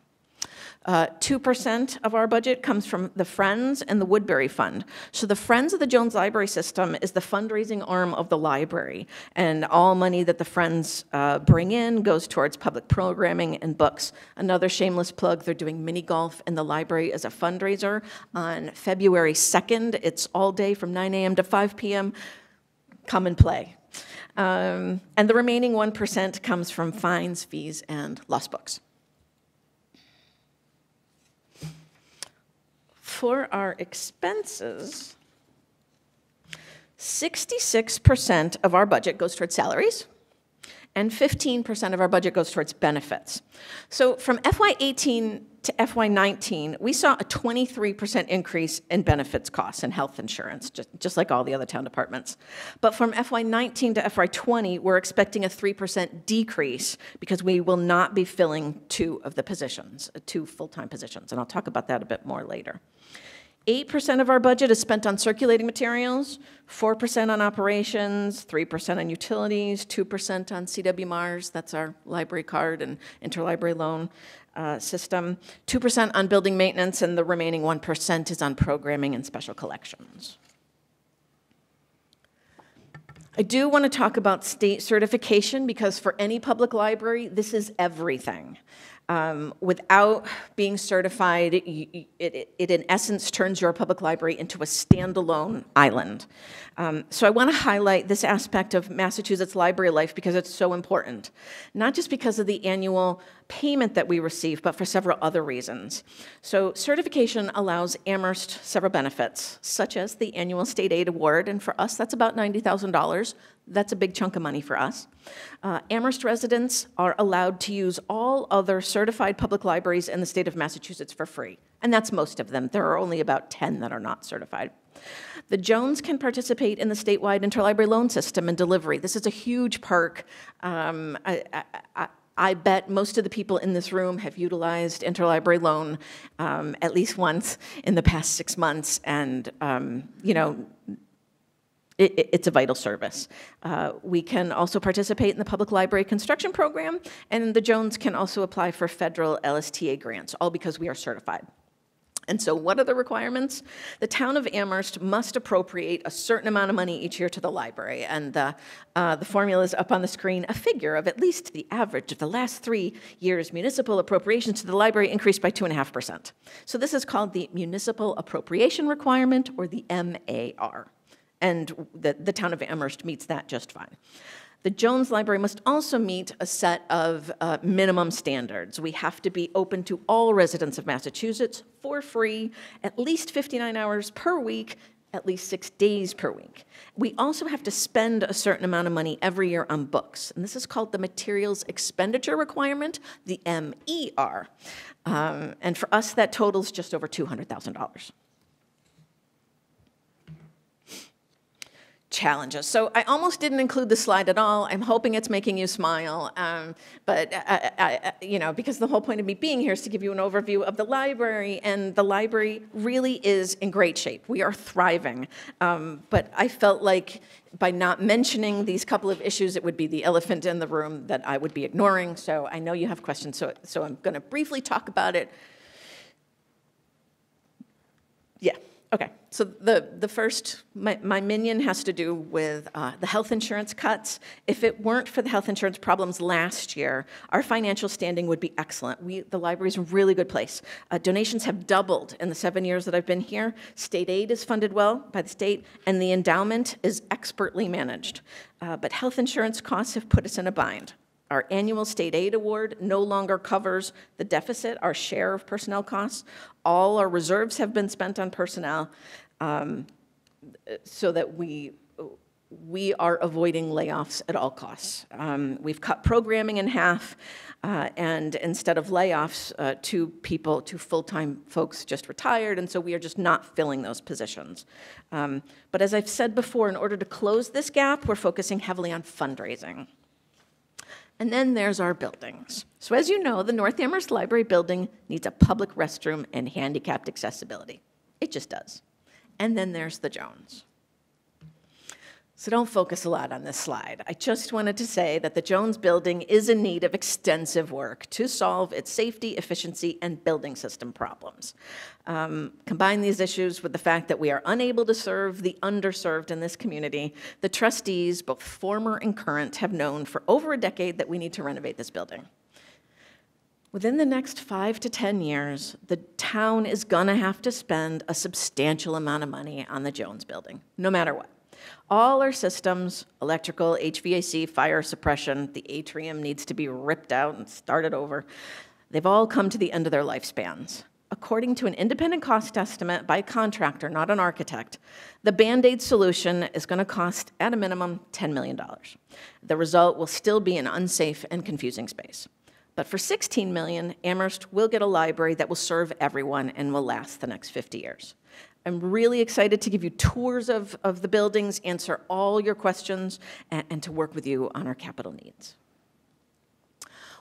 Uh, 2% of our budget comes from the Friends and the Woodbury Fund. So the Friends of the Jones Library System is the fundraising arm of the library, and all money that the Friends uh, bring in goes towards public programming and books. Another shameless plug, they're doing mini golf in the library as a fundraiser on February 2nd. It's all day from 9 a.m. to 5 p.m. Come and play. Um, and the remaining 1% comes from fines, fees, and lost books. For our expenses, 66% of our budget goes towards salaries, and 15% of our budget goes towards benefits. So from FY18 to FY19, we saw a 23% increase in benefits costs and health insurance, just, like all the other town departments. But from FY19 to FY20, we're expecting a 3% decrease because we will not be filling two of the positions, uh, two full-time positions, and I'll talk about that a bit more later. 8% of our budget is spent on circulating materials, 4% on operations, 3% on utilities, 2% on CW Mars, that's our library card and interlibrary loan uh, system, 2% on building maintenance, and the remaining 1% is on programming and special collections. I do want to talk about state certification because for any public library, this is everything. Um, without being certified, it, it, it, in essence turns your public library into a standalone island. Um, so I want to highlight this aspect of Massachusetts library life because it's so important, not just because of the annual payment that we receive, but for several other reasons. So certification allows Amherst several benefits, such as the annual state aid award, and for us that's about $90,000. That's a big chunk of money for us. Uh, Amherst residents are allowed to use all other certified public libraries in the state of Massachusetts for free, and that's most of them. There are only about 10 that are not certified. The Jones can participate in the statewide interlibrary loan system and delivery. This is a huge perk. Um, I, I, I, bet most of the people in this room have utilized interlibrary loan um, at least once in the past six months, and um, you know it, it's a vital service. Uh, we can also participate in the public library construction program, and the Jones can also apply for federal LSTA grants, all because we are certified. And so, what are the requirements? The town of Amherst must appropriate a certain amount of money each year to the library. And the, uh, the formula is up on the screen a figure of at least the average of the last three years' municipal appropriations to the library increased by 2.5%. So, this is called the Municipal Appropriation Requirement, or the MAR and the, the town of Amherst meets that just fine. The Jones Library must also meet a set of uh, minimum standards. We have to be open to all residents of Massachusetts for free, at least 59 hours per week, at least six days per week. We also have to spend a certain amount of money every year on books, and this is called the Materials Expenditure Requirement, the MER. Um, and for us, that totals just over $200,000. Challenges. So I almost didn't include the slide at all. I'm hoping it's making you smile, um, but I, uh, I, uh, uh, you know, because the whole point of me being here is to give you an overview of the library, and the library really is in great shape. We are thriving, um, but I felt like by not mentioning these couple of issues, it would be the elephant in the room that I would be ignoring. So I know you have questions, so so I'm going to briefly talk about it. Yeah. Okay, so the, the first, my, my minion has to do with uh, the health insurance cuts. If it weren't for the health insurance problems last year, our financial standing would be excellent. We, the library is a really good place. Uh, donations have doubled in the seven years that I've been here. State aid is funded well by the state, and the endowment is expertly managed. Uh, but health insurance costs have put us in a bind. Our annual state aid award no longer covers the deficit, our share of personnel costs. All our reserves have been spent on personnel um, so that we, we are avoiding layoffs at all costs. Um, we've cut programming in half, uh, and instead of layoffs, uh, two people, two full-time folks just retired, and so we are just not filling those positions. Um, but as I've said before, in order to close this gap, we're focusing heavily on fundraising. And then there's our buildings. So as you know, the North Amherst Library building needs a public restroom and handicapped accessibility. It just does. And then there's the Jones. So don't focus a lot on this slide. I just wanted to say that the Jones building is in need of extensive work to solve its safety, efficiency, and building system problems. Um, combine these issues with the fact that we are unable to serve the underserved in this community. The trustees, both former and current, have known for over a decade that we need to renovate this building. Within the next five to 10 years, the town is gonna have to spend a substantial amount of money on the Jones building, no matter what. All our systems, electrical, HVAC, fire suppression, the atrium needs to be ripped out and started over. They've all come to the end of their lifespans. according to an independent cost estimate by a contractor, not an architect, the Band-Aid solution is going to cost, at a minimum, $10 million. The result will still be an unsafe and confusing space. But for 16 million, Amherst will get a library that will serve everyone and will last the next 50 years. I'm really excited to give you tours of, of the buildings, answer all your questions, and, and to work with you on our capital needs.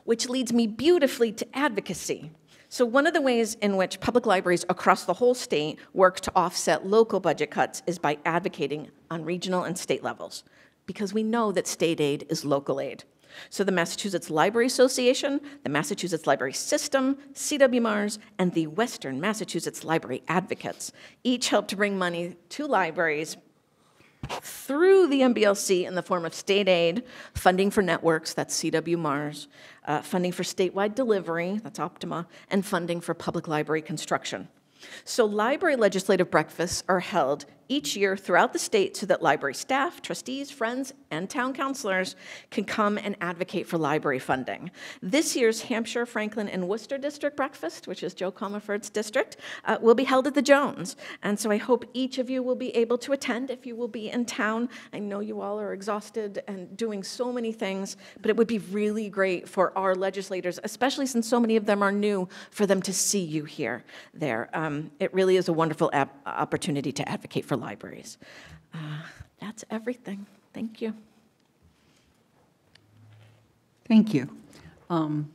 Which leads me beautifully to advocacy. So, one of the ways in which public libraries across the whole state work to offset local budget cuts is by advocating on regional and state levels, because we know that state aid is local aid. So the Massachusetts Library Association, the Massachusetts Library System, CW Mars, and the Western Massachusetts Library Advocates each help to bring money to libraries through the MBLC in the form of state aid, funding for networks, that's CW Mars, uh, funding for statewide delivery, that's Optima, and funding for public library construction. So library legislative breakfasts are held each year throughout the state so that library staff, trustees, friends, and town councilors can come and advocate for library funding. This year's Hampshire, Franklin, and Worcester District Breakfast, which is Jo Comerford's district, uh, will be held at the Jones. And so I hope each of you will be able to attend if you will be in town. I know you all are exhausted and doing so many things, but it would be really great for our legislators, especially since so many of them are new, for them to see you here there. Um, it really is a wonderful opportunity to advocate for libraries. Uh, that's everything. Thank you. Thank you. Um,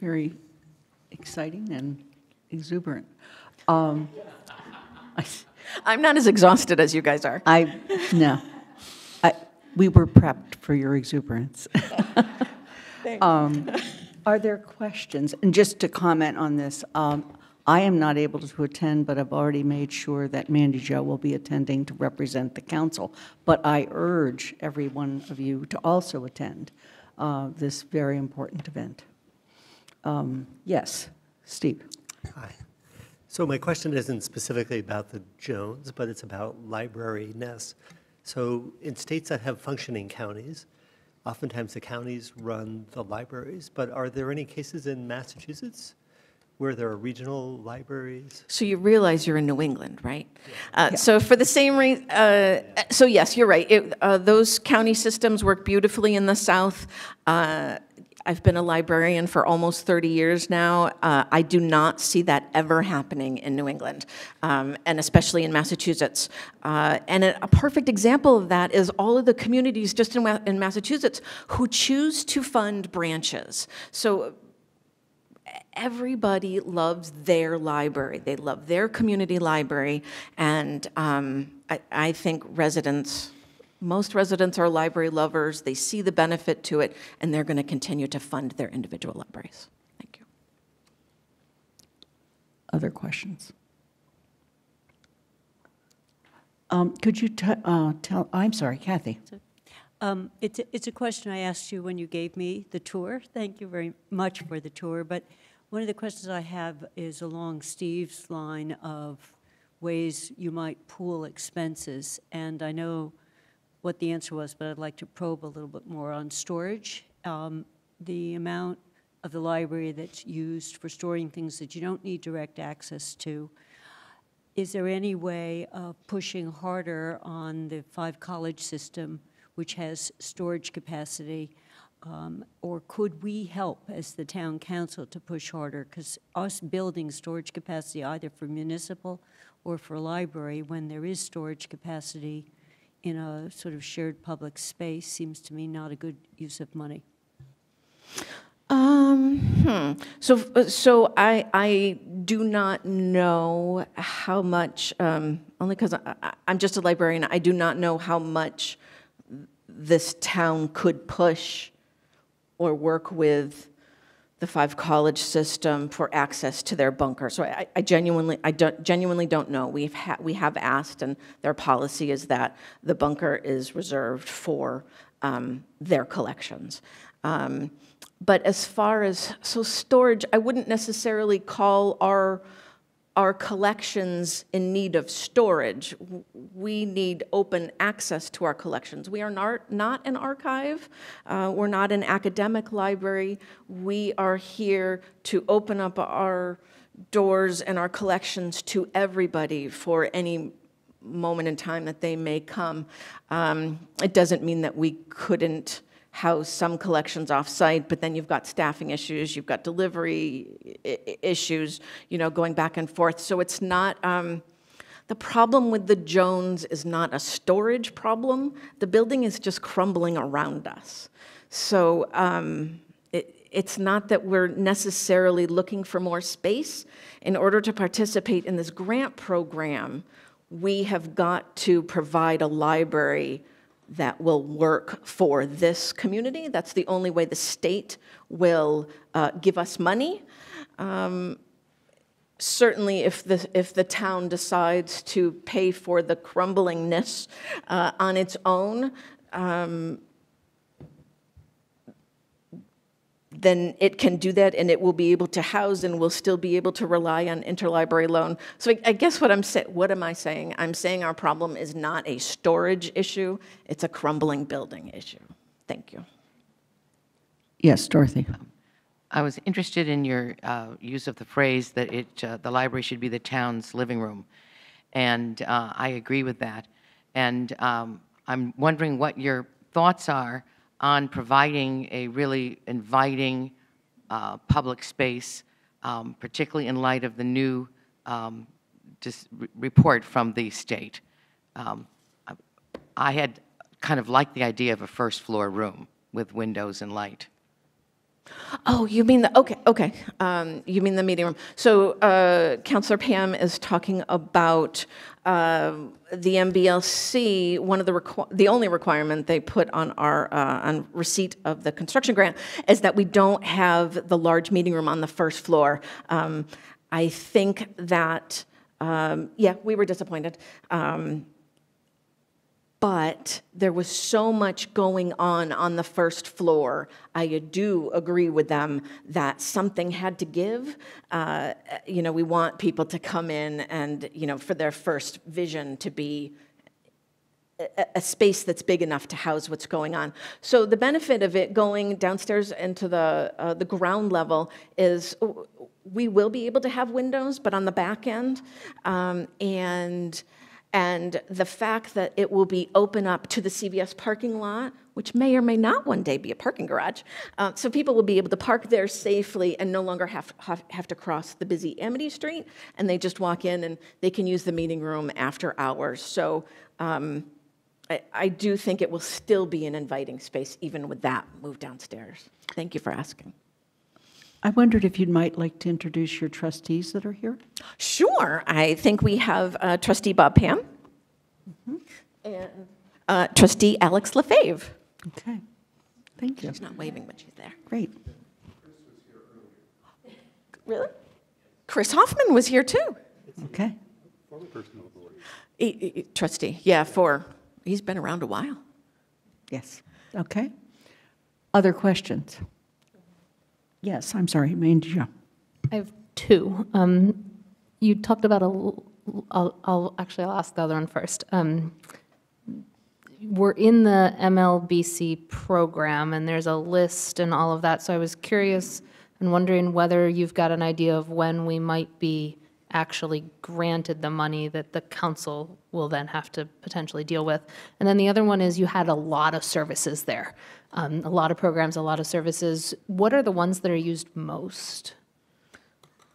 very exciting and exuberant. Um, I, I'm not as exhausted as you guys are. I no, I, we were prepped for your exuberance. um, are there questions? And just to comment on this, um, I am not able to attend, but I've already made sure that Mandi Jo will be attending to represent the council. But I urge every one of you to also attend uh, this very important event. Um, Yes, Steve. Hi. So my question isn't specifically about the Jones, but it's about library-ness. So in states that have functioning counties, oftentimes the counties run the libraries, but are there any cases in Massachusetts where there are regional libraries? So you realize you're in New England, right? Uh, So for the same reason, uh, so yes, you're right. It, uh, those county systems work beautifully in the South. Uh, I've been a librarian for almost 30 years now. Uh, I do not see that ever happening in New England, um, and especially in Massachusetts. Uh, and a, a, perfect example of that is all of the communities just in, in Massachusetts who choose to fund branches. So everybody loves their library. They love their community library, and um, I, I, think residents, most residents are library lovers. They see the benefit to it, and they're going to continue to fund their individual libraries. Thank you. Other questions? Um, could you uh, tell? I'm sorry, Kathy. Um, it's, a, it's a question I asked you when you gave me the tour. Thank you very much for the tour. But one of the questions I have is along Steve's line of ways you might pool expenses. And I know what the answer was, but I'd like to probe a little bit more on storage. Um, the amount of the library that's used for storing things that you don't need direct access to. Is there any way of pushing harder on the five college system, which has storage capacity, um, Or could we help as the town council to push harder? Because us building storage capacity either for municipal or for library, when there is storage capacity in a sort of shared public space, seems to me not a good use of money. Um, hmm. So, so I, I do not know how much, um, only because I'm just a librarian, I do not know how much this town could push or work with the five college system for access to their bunker. So I, I genuinely, I don't, genuinely don't know. We've ha we have asked, and their policy is that the bunker is reserved for um, their collections. Um, but as far as so storage, I wouldn't necessarily call our our collections in need of storage. We need open access to our collections. We are not, not an archive, uh, we're not an academic library. We are here to open up our doors and our collections to everybody for any moment in time that they may come. Um, It doesn't mean that we couldn't house some collections off-site, but then you've got staffing issues, you've got delivery issues, you know, going back and forth. So it's not, um, the problem with the Jones is not a storage problem. The building is just crumbling around us. So um, it, it's not that we're necessarily looking for more space. In order to participate in this grant program, we have got to provide a library that will work for this community. That's the only way the state will uh, give us money. Um, certainly, if the, if the town decides to pay for the crumblingness uh, on its own, um, then it can do that and it will be able to house and will still be able to rely on interlibrary loan. So I, I guess what I'm saying, what am I saying? I'm saying our problem is not a storage issue, it's a crumbling building issue. Thank you. Yes, Dorothy. I was interested in your uh, use of the phrase that it, uh, the library should be the town's living room, and uh, I agree with that. And um, I'm wondering what your thoughts are on providing a really inviting uh, public space, um, particularly in light of the new um, re- report from the state. Um, I- had kind of liked the idea of a first-floor room with windows and light. Oh, you mean the, okay, okay. Um, you mean the meeting room. So uh, Councilor Pam is talking about uh, the MBLC, one of the, the only requirement they put on our, uh, on receipt of the construction grant is that we don't have the large meeting room on the first floor. Um, I think that, um, yeah, we were disappointed. But there was so much going on on the first floor. I do agree with them that something had to give. Uh, you know, we want people to come in and, you know, for their first vision to be a, a space that's big enough to house what's going on. So the benefit of it going downstairs into the uh, the ground level is we will be able to have windows, but on the back end, um, and and the fact that it will be open up to the CVS parking lot, which may or may not one day be a parking garage, uh, so people will be able to park there safely and no longer have, have have to cross the busy Amity Street, and they just walk in and they can use the meeting room after hours. So. Um, I, I do think it will still be an inviting space, even with that move downstairs. Thank you for asking. I wondered if you might like to introduce your trustees that are here? Sure. I think we have uh, Trustee Bob Pam mm -hmm. and uh, Trustee Alex Lefebvre. Okay, thank you. She's not waving, but she's there. Great. Chris was here earlier. Really? Chris Hoffman was here too. Okay. E- e- Trustee, yeah, for, he's been around a while. Yes. Okay. Other questions? Yes, I'm sorry, Manja. I have two. Um, You talked about a, I'll, I'll- actually, I'll ask the other one first. Um, We're in the MLBC program, and there's a list and all of that, so I was curious and wondering whether you've got an idea of when we might be actually granted the money that the council will then have to potentially deal with. And then the other one is you had a lot of services there, um, a lot of programs, a lot of services. What are the ones that are used most?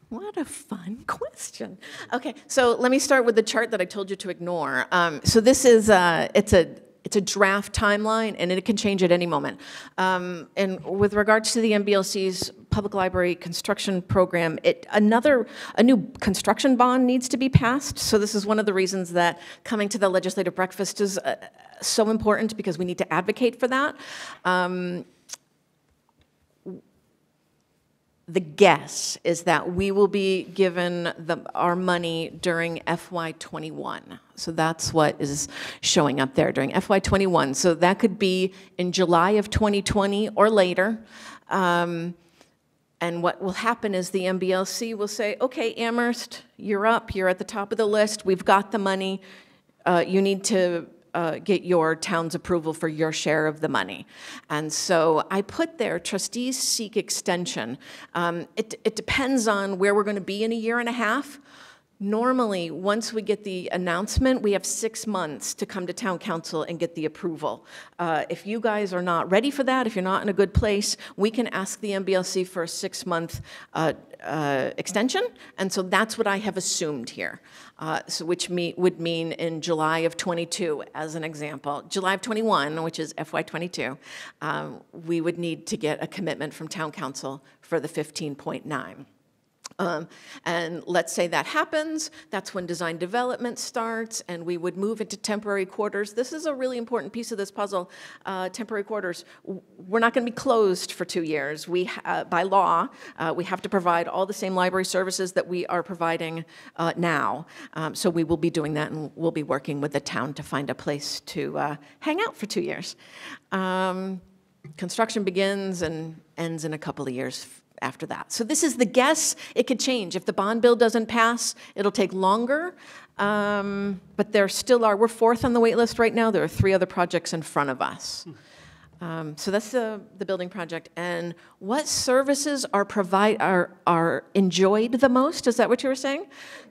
What a fun question. Okay, so let me start with the chart that I told you to ignore. Um, so this is uh, it's a it's a draft timeline, and it can change at any moment. Um, and with regards to the MBLC's public library construction program, it another a new construction bond needs to be passed. So this is one of the reasons that coming to the legislative breakfast is uh, so important because we need to advocate for that. Um, the guess is that we will be given the, our money during FY21. So that's what is showing up there during FY21. So that could be in July of 2020 or later. Um, And what will happen is the MBLC will say, okay, Amherst, you're up, you're at the top of the list, we've got the money, uh, you need to uh, get your town's approval for your share of the money. And so I put there, trustees seek extension. Um, It, it depends on where we're going to be in a year and a half. Normally, once we get the announcement, we have six months to come to town council and get the approval. Uh, If you guys are not ready for that, if you're not in a good place, we can ask the MBLC for a six-month uh, uh, extension, and so that's what I have assumed here. Uh, So which me, would mean in July of '22, as an example. July of '21, which is FY '22, um, we would need to get a commitment from town council for the 15.9. Um, And let's say that happens, that's when design development starts, and we would move into temporary quarters. This is a really important piece of this puzzle, uh, temporary quarters. We're not going to be closed for two years. We, uh, by law, uh, we have to provide all the same library services that we are providing uh, now. Um, So we will be doing that, and we'll be working with the town to find a place to uh, hang out for two years. Um, Construction begins and ends in a couple of years after that. So this is the guess. It could change. If the bond bill doesn't pass, it'll take longer. Um, But there still are, we're fourth on the wait list right now. There are three other projects in front of us. Um, So that's the, the building project. And what services are provide, are, are enjoyed the most? Is that what you were saying?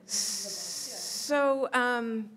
So, um,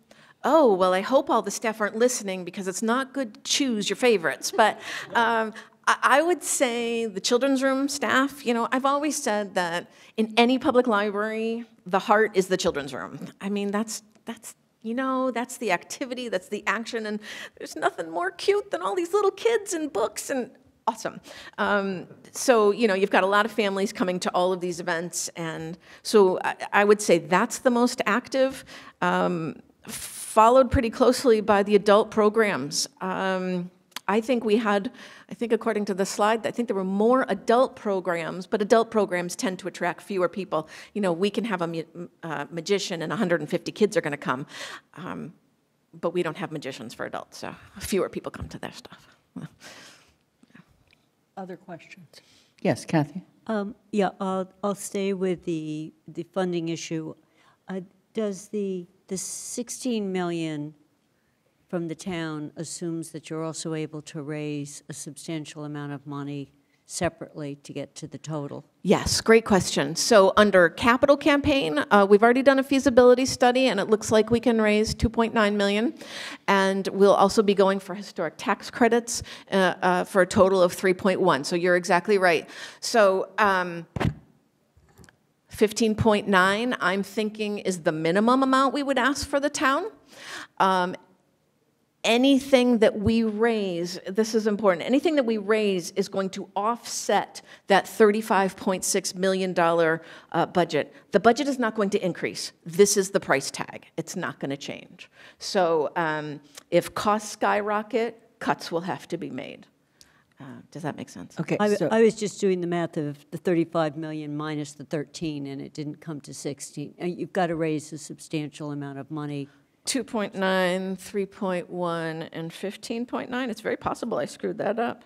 oh, well, I hope all the staff aren't listening because it's not good to choose your favorites. But um, I, would say the children's room staff, you know, I've always said that in any public library, the heart is the children's room. I mean, that's, that's, you know, that's the activity, that's the action, and there's nothing more cute than all these little kids and books and awesome. Um, so, you know, you've got a lot of families coming to all of these events, and so I, I would say that's the most active, um, followed pretty closely by the adult programs. Um, I think we had, I think according to the slide, I think there were more adult programs, but adult programs tend to attract fewer people. You know, we can have a mu- uh, magician and 150 kids are going to come, um, but we don't have magicians for adults, so fewer people come to their stuff. Other questions? Yes, Kathy? Um, Yeah, I'll, I'll stay with the, the funding issue. Uh, Does the, the 16 million from the town assumes that you're also able to raise a substantial amount of money separately to get to the total? Yes, great question. So under capital campaign, uh, we've already done a feasibility study, and it looks like we can raise 2.9 million. And we'll also be going for historic tax credits uh, uh, for a total of 3.1. So you're exactly right. So um, 15.9, I'm thinking, is the minimum amount we would ask for the town. Um, anything that we raise, this is important, anything that we raise is going to offset that $35.6 million uh, budget. The budget is not going to increase. This is the price tag. It's not going to change. So um, if costs skyrocket, cuts will have to be made. Uh, Does that make sense? Okay, I, so, I was just doing the math of the 35 million minus the 13, and it didn't come to 16. Uh, You've got to raise a substantial amount of money. 2.9, 3.1, and 15.9, it's very possible I screwed that up.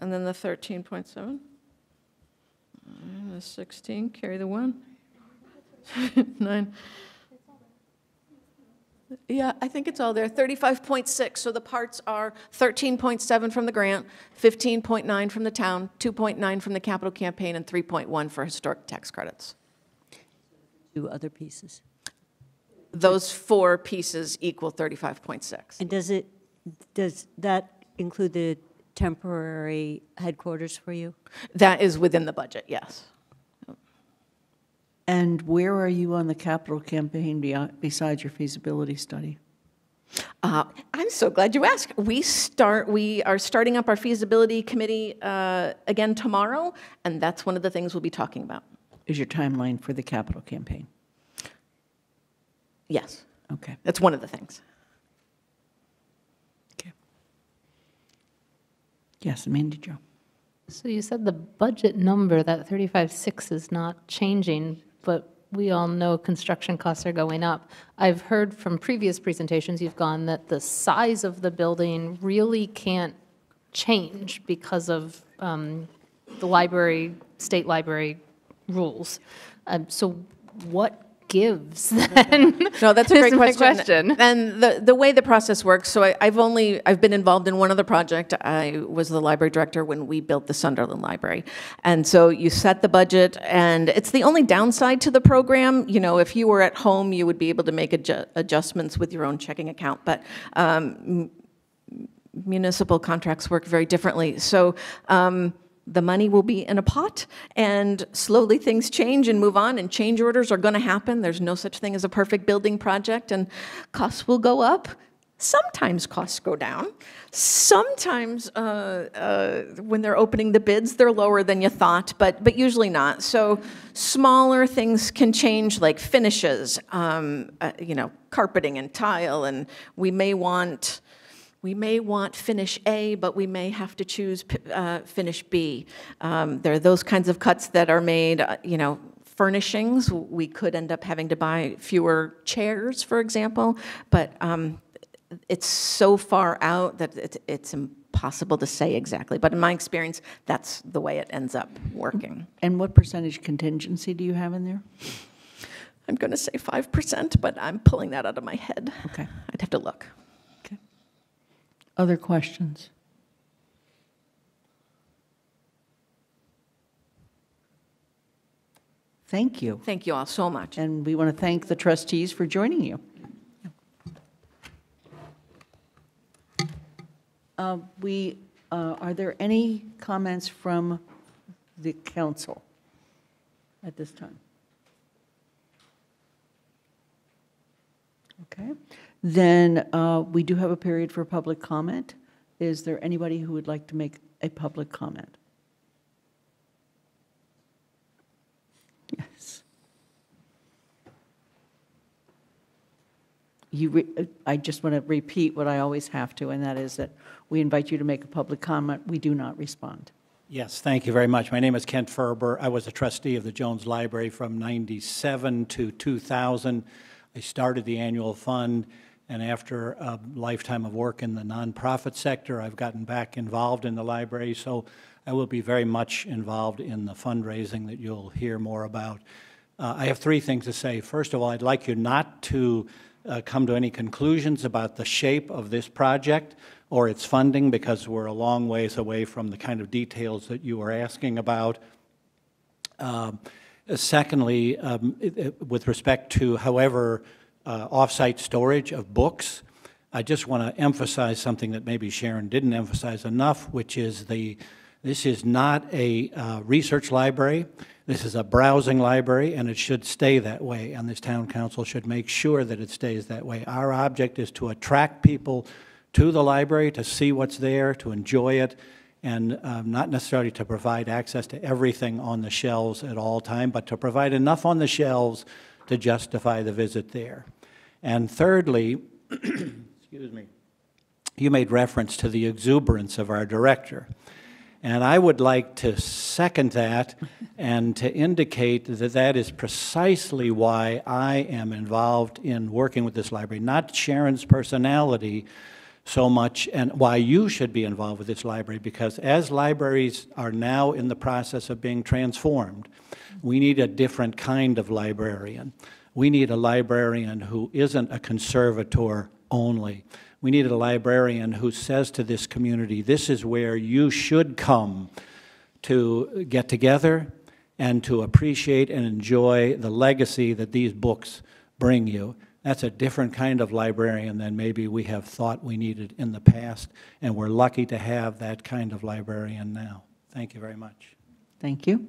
And then the 13.7? Mm, the 16, carry the 1? 9. Yeah, I think it's all there, 35.6, so the parts are 13.7 from the grant, 15.9 from the town, 2.9 from the capital campaign, and 3.1 for historic tax credits. Two other pieces. Those four pieces equal 35.6. And does it, does that include the temporary headquarters for you? That is within the budget, yes. And where are you on the capital campaign beyond- besides your feasibility study? Uh, I'm so glad you asked. We start, we are starting up our feasibility committee uh, again tomorrow, and that's one of the things we'll be talking about. Is your timeline for the capital campaign? Yes, Okay. that's one of the things. Okay. Yes, Mandi Jo. So you said the budget number, that 35.6 is not changing, but we all know construction costs are going up. I've heard from previous presentations you've gone that the size of the building really can't change because of um, the library, state library rules. Um, So what gives then? No, that's a great my question. And the, the way the process works, so I, I've only, I've been involved in one other project. I was the library director when we built the Sunderland Library. And so you set the budget, and it's the only downside to the program. You know, if you were at home, you would be able to make adju- adjustments with your own checking account. But um, municipal contracts work very differently. So um, the money will be in a pot, and slowly things change and move on, and change orders are going to happen. There's no such thing as a perfect building project, and costs will go up. Sometimes costs go down. Sometimes, uh, uh, when they're opening the bids, they're lower than you thought, but but usually not. So smaller things can change, like finishes, um, uh, you know, carpeting and tile, and we may want we may want finish A, but we may have to choose uh, finish B. Um, There are those kinds of cuts that are made, uh, you know, furnishings, we could end up having to buy fewer chairs, for example, but um, it's so far out that it- it's impossible to say exactly. But in my experience, that's the way it ends up working. And what percentage contingency do you have in there? I'm going to say 5%, but I'm pulling that out of my head. Okay. I'd have to look. Other questions? Thank you. Thank you all so much. And we want to thank the trustees for joining you. Uh, We, uh, are there any comments from the council at this time? Okay, then uh, we do have a period for public comment. Is there anybody who would like to make a public comment? Yes. You, I just want to repeat what I always have to, and that is that we invite you to make a public comment. We do not respond. Yes, thank you very much. My name is Kent Faerber. I was a trustee of the Jones Library from 97 to 2000. I started the annual fund, and after a lifetime of work in the nonprofit sector, I've gotten back involved in the library, so I will be very much involved in the fundraising that you'll hear more about. Uh, I have three things to say. First of all, I'd like you not to uh, come to any conclusions about the shape of this project or its funding, because we're a long ways away from the kind of details that you are asking about. Um, Secondly, um, it- it- with respect to, however, uh, off-site storage of books, I just want to emphasize something that maybe Sharon didn't emphasize enough, which is the, this is not a uh, research library. This is a browsing library, and it should stay that way, and this town council should make sure that it stays that way. Our object is to attract people to the library, to see what's there, to enjoy it, and um, not necessarily to provide access to everything on the shelves at all time, but to provide enough on the shelves to justify the visit there. And thirdly, excuse me, you made reference to the exuberance of our director. And I would like to second that and to indicate that that is precisely why I am involved in working with this library, not Sharon's personality so much, and why you should be involved with this library, because as libraries are now in the process of being transformed, we need a different kind of librarian. We need a librarian who isn't a conservator only. We need a librarian who says to this community, this is where you should come to get together and to appreciate and enjoy the legacy that these books bring you. That's a different kind of librarian than maybe we have thought we needed in the past, and we're lucky to have that kind of librarian now. Thank you very much. Thank you.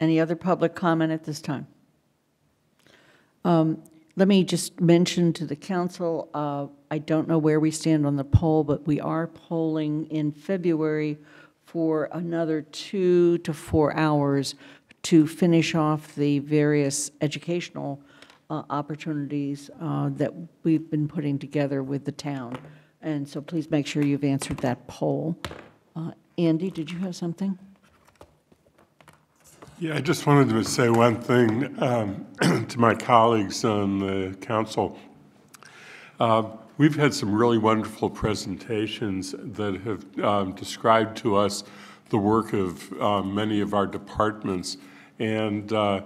Any other public comment at this time? Um, Let me just mention to the council, uh, I don't know where we stand on the poll, but we are polling in February for another two to four hours to finish off the various educational uh, opportunities uh, that we've been putting together with the town. And so please make sure you've answered that poll. Uh, Andy, did you have something? Yeah, I just wanted to say one thing um, to my colleagues on the council. Uh, We've had some really wonderful presentations that have um, described to us the work of uh, many of our departments. And uh,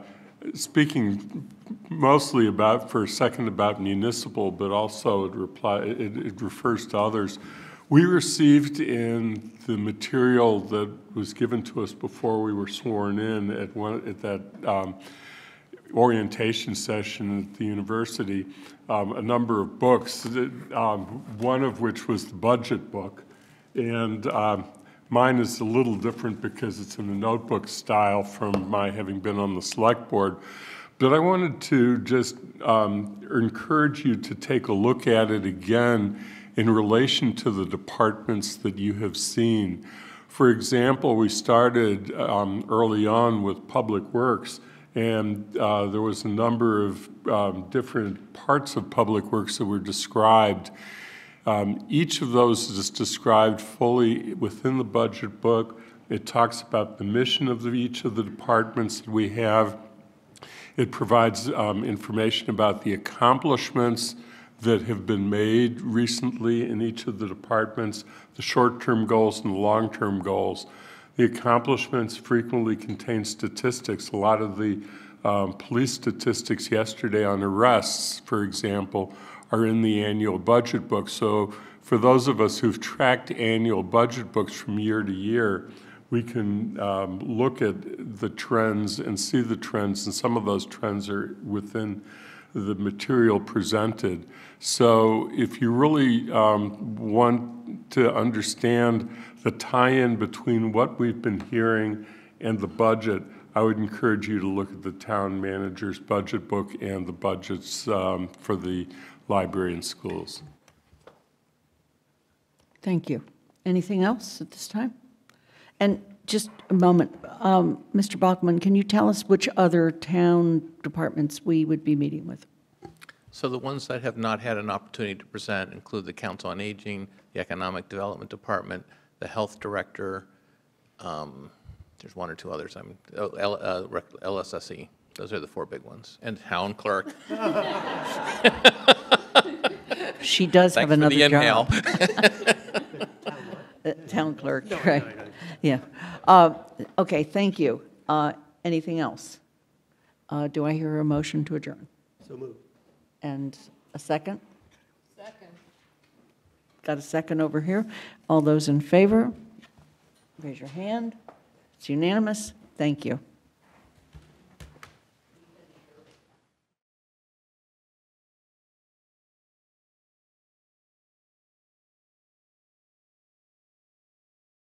speaking mostly about, for a second, about municipal, but also it, reply, it, it refers to others. We received in the material that was given to us before we were sworn in at one at that um, orientation session at the university, um, a number of books, that, um, one of which was the budget book. And um, mine is a little different because it's in the notebook style from my having been on the select board. But I wanted to just um, encourage you to take a look at it again in relation to the departments that you have seen. For example, we started um, early on with Public Works, and uh, there was a number of um, different parts of Public Works that were described. Um, each of those is described fully within the budget book. It talks about the mission of the, each of the departments that we have. It provides um, information about the accomplishments that have been made recently in each of the departments, the short-term goals and the long-term goals. The accomplishments frequently contain statistics. A lot of the um, police statistics yesterday on arrests, for example, are in the annual budget book. So for those of us who've tracked annual budget books from year to year, we can um, look at the trends and see the trends, and some of those trends are within the material presented. So if you really um, want to understand the tie-in between what we've been hearing and the budget, I would encourage you to look at the town manager's budget book and the budgets um, for the library and schools. Thank you. Anything else at this time? And just a moment, um, Mr. Bockelman, can you tell us which other town departments we would be meeting with? So the ones that have not had an opportunity to present include the Council on Aging, the Economic Development Department, the Health Director, um, there's one or two others, I'm, oh, L- uh, LSSE. Those are the four big ones. And Town Clerk. She does have Thanks for the another job. Uh, Town clerk, right. Yeah. Uh, Okay, thank you. Uh, Anything else? Uh, Do I hear a motion to adjourn? So moved. And a second? Second. Got a second over here. All those in favor? Raise your hand. It's unanimous. Thank you.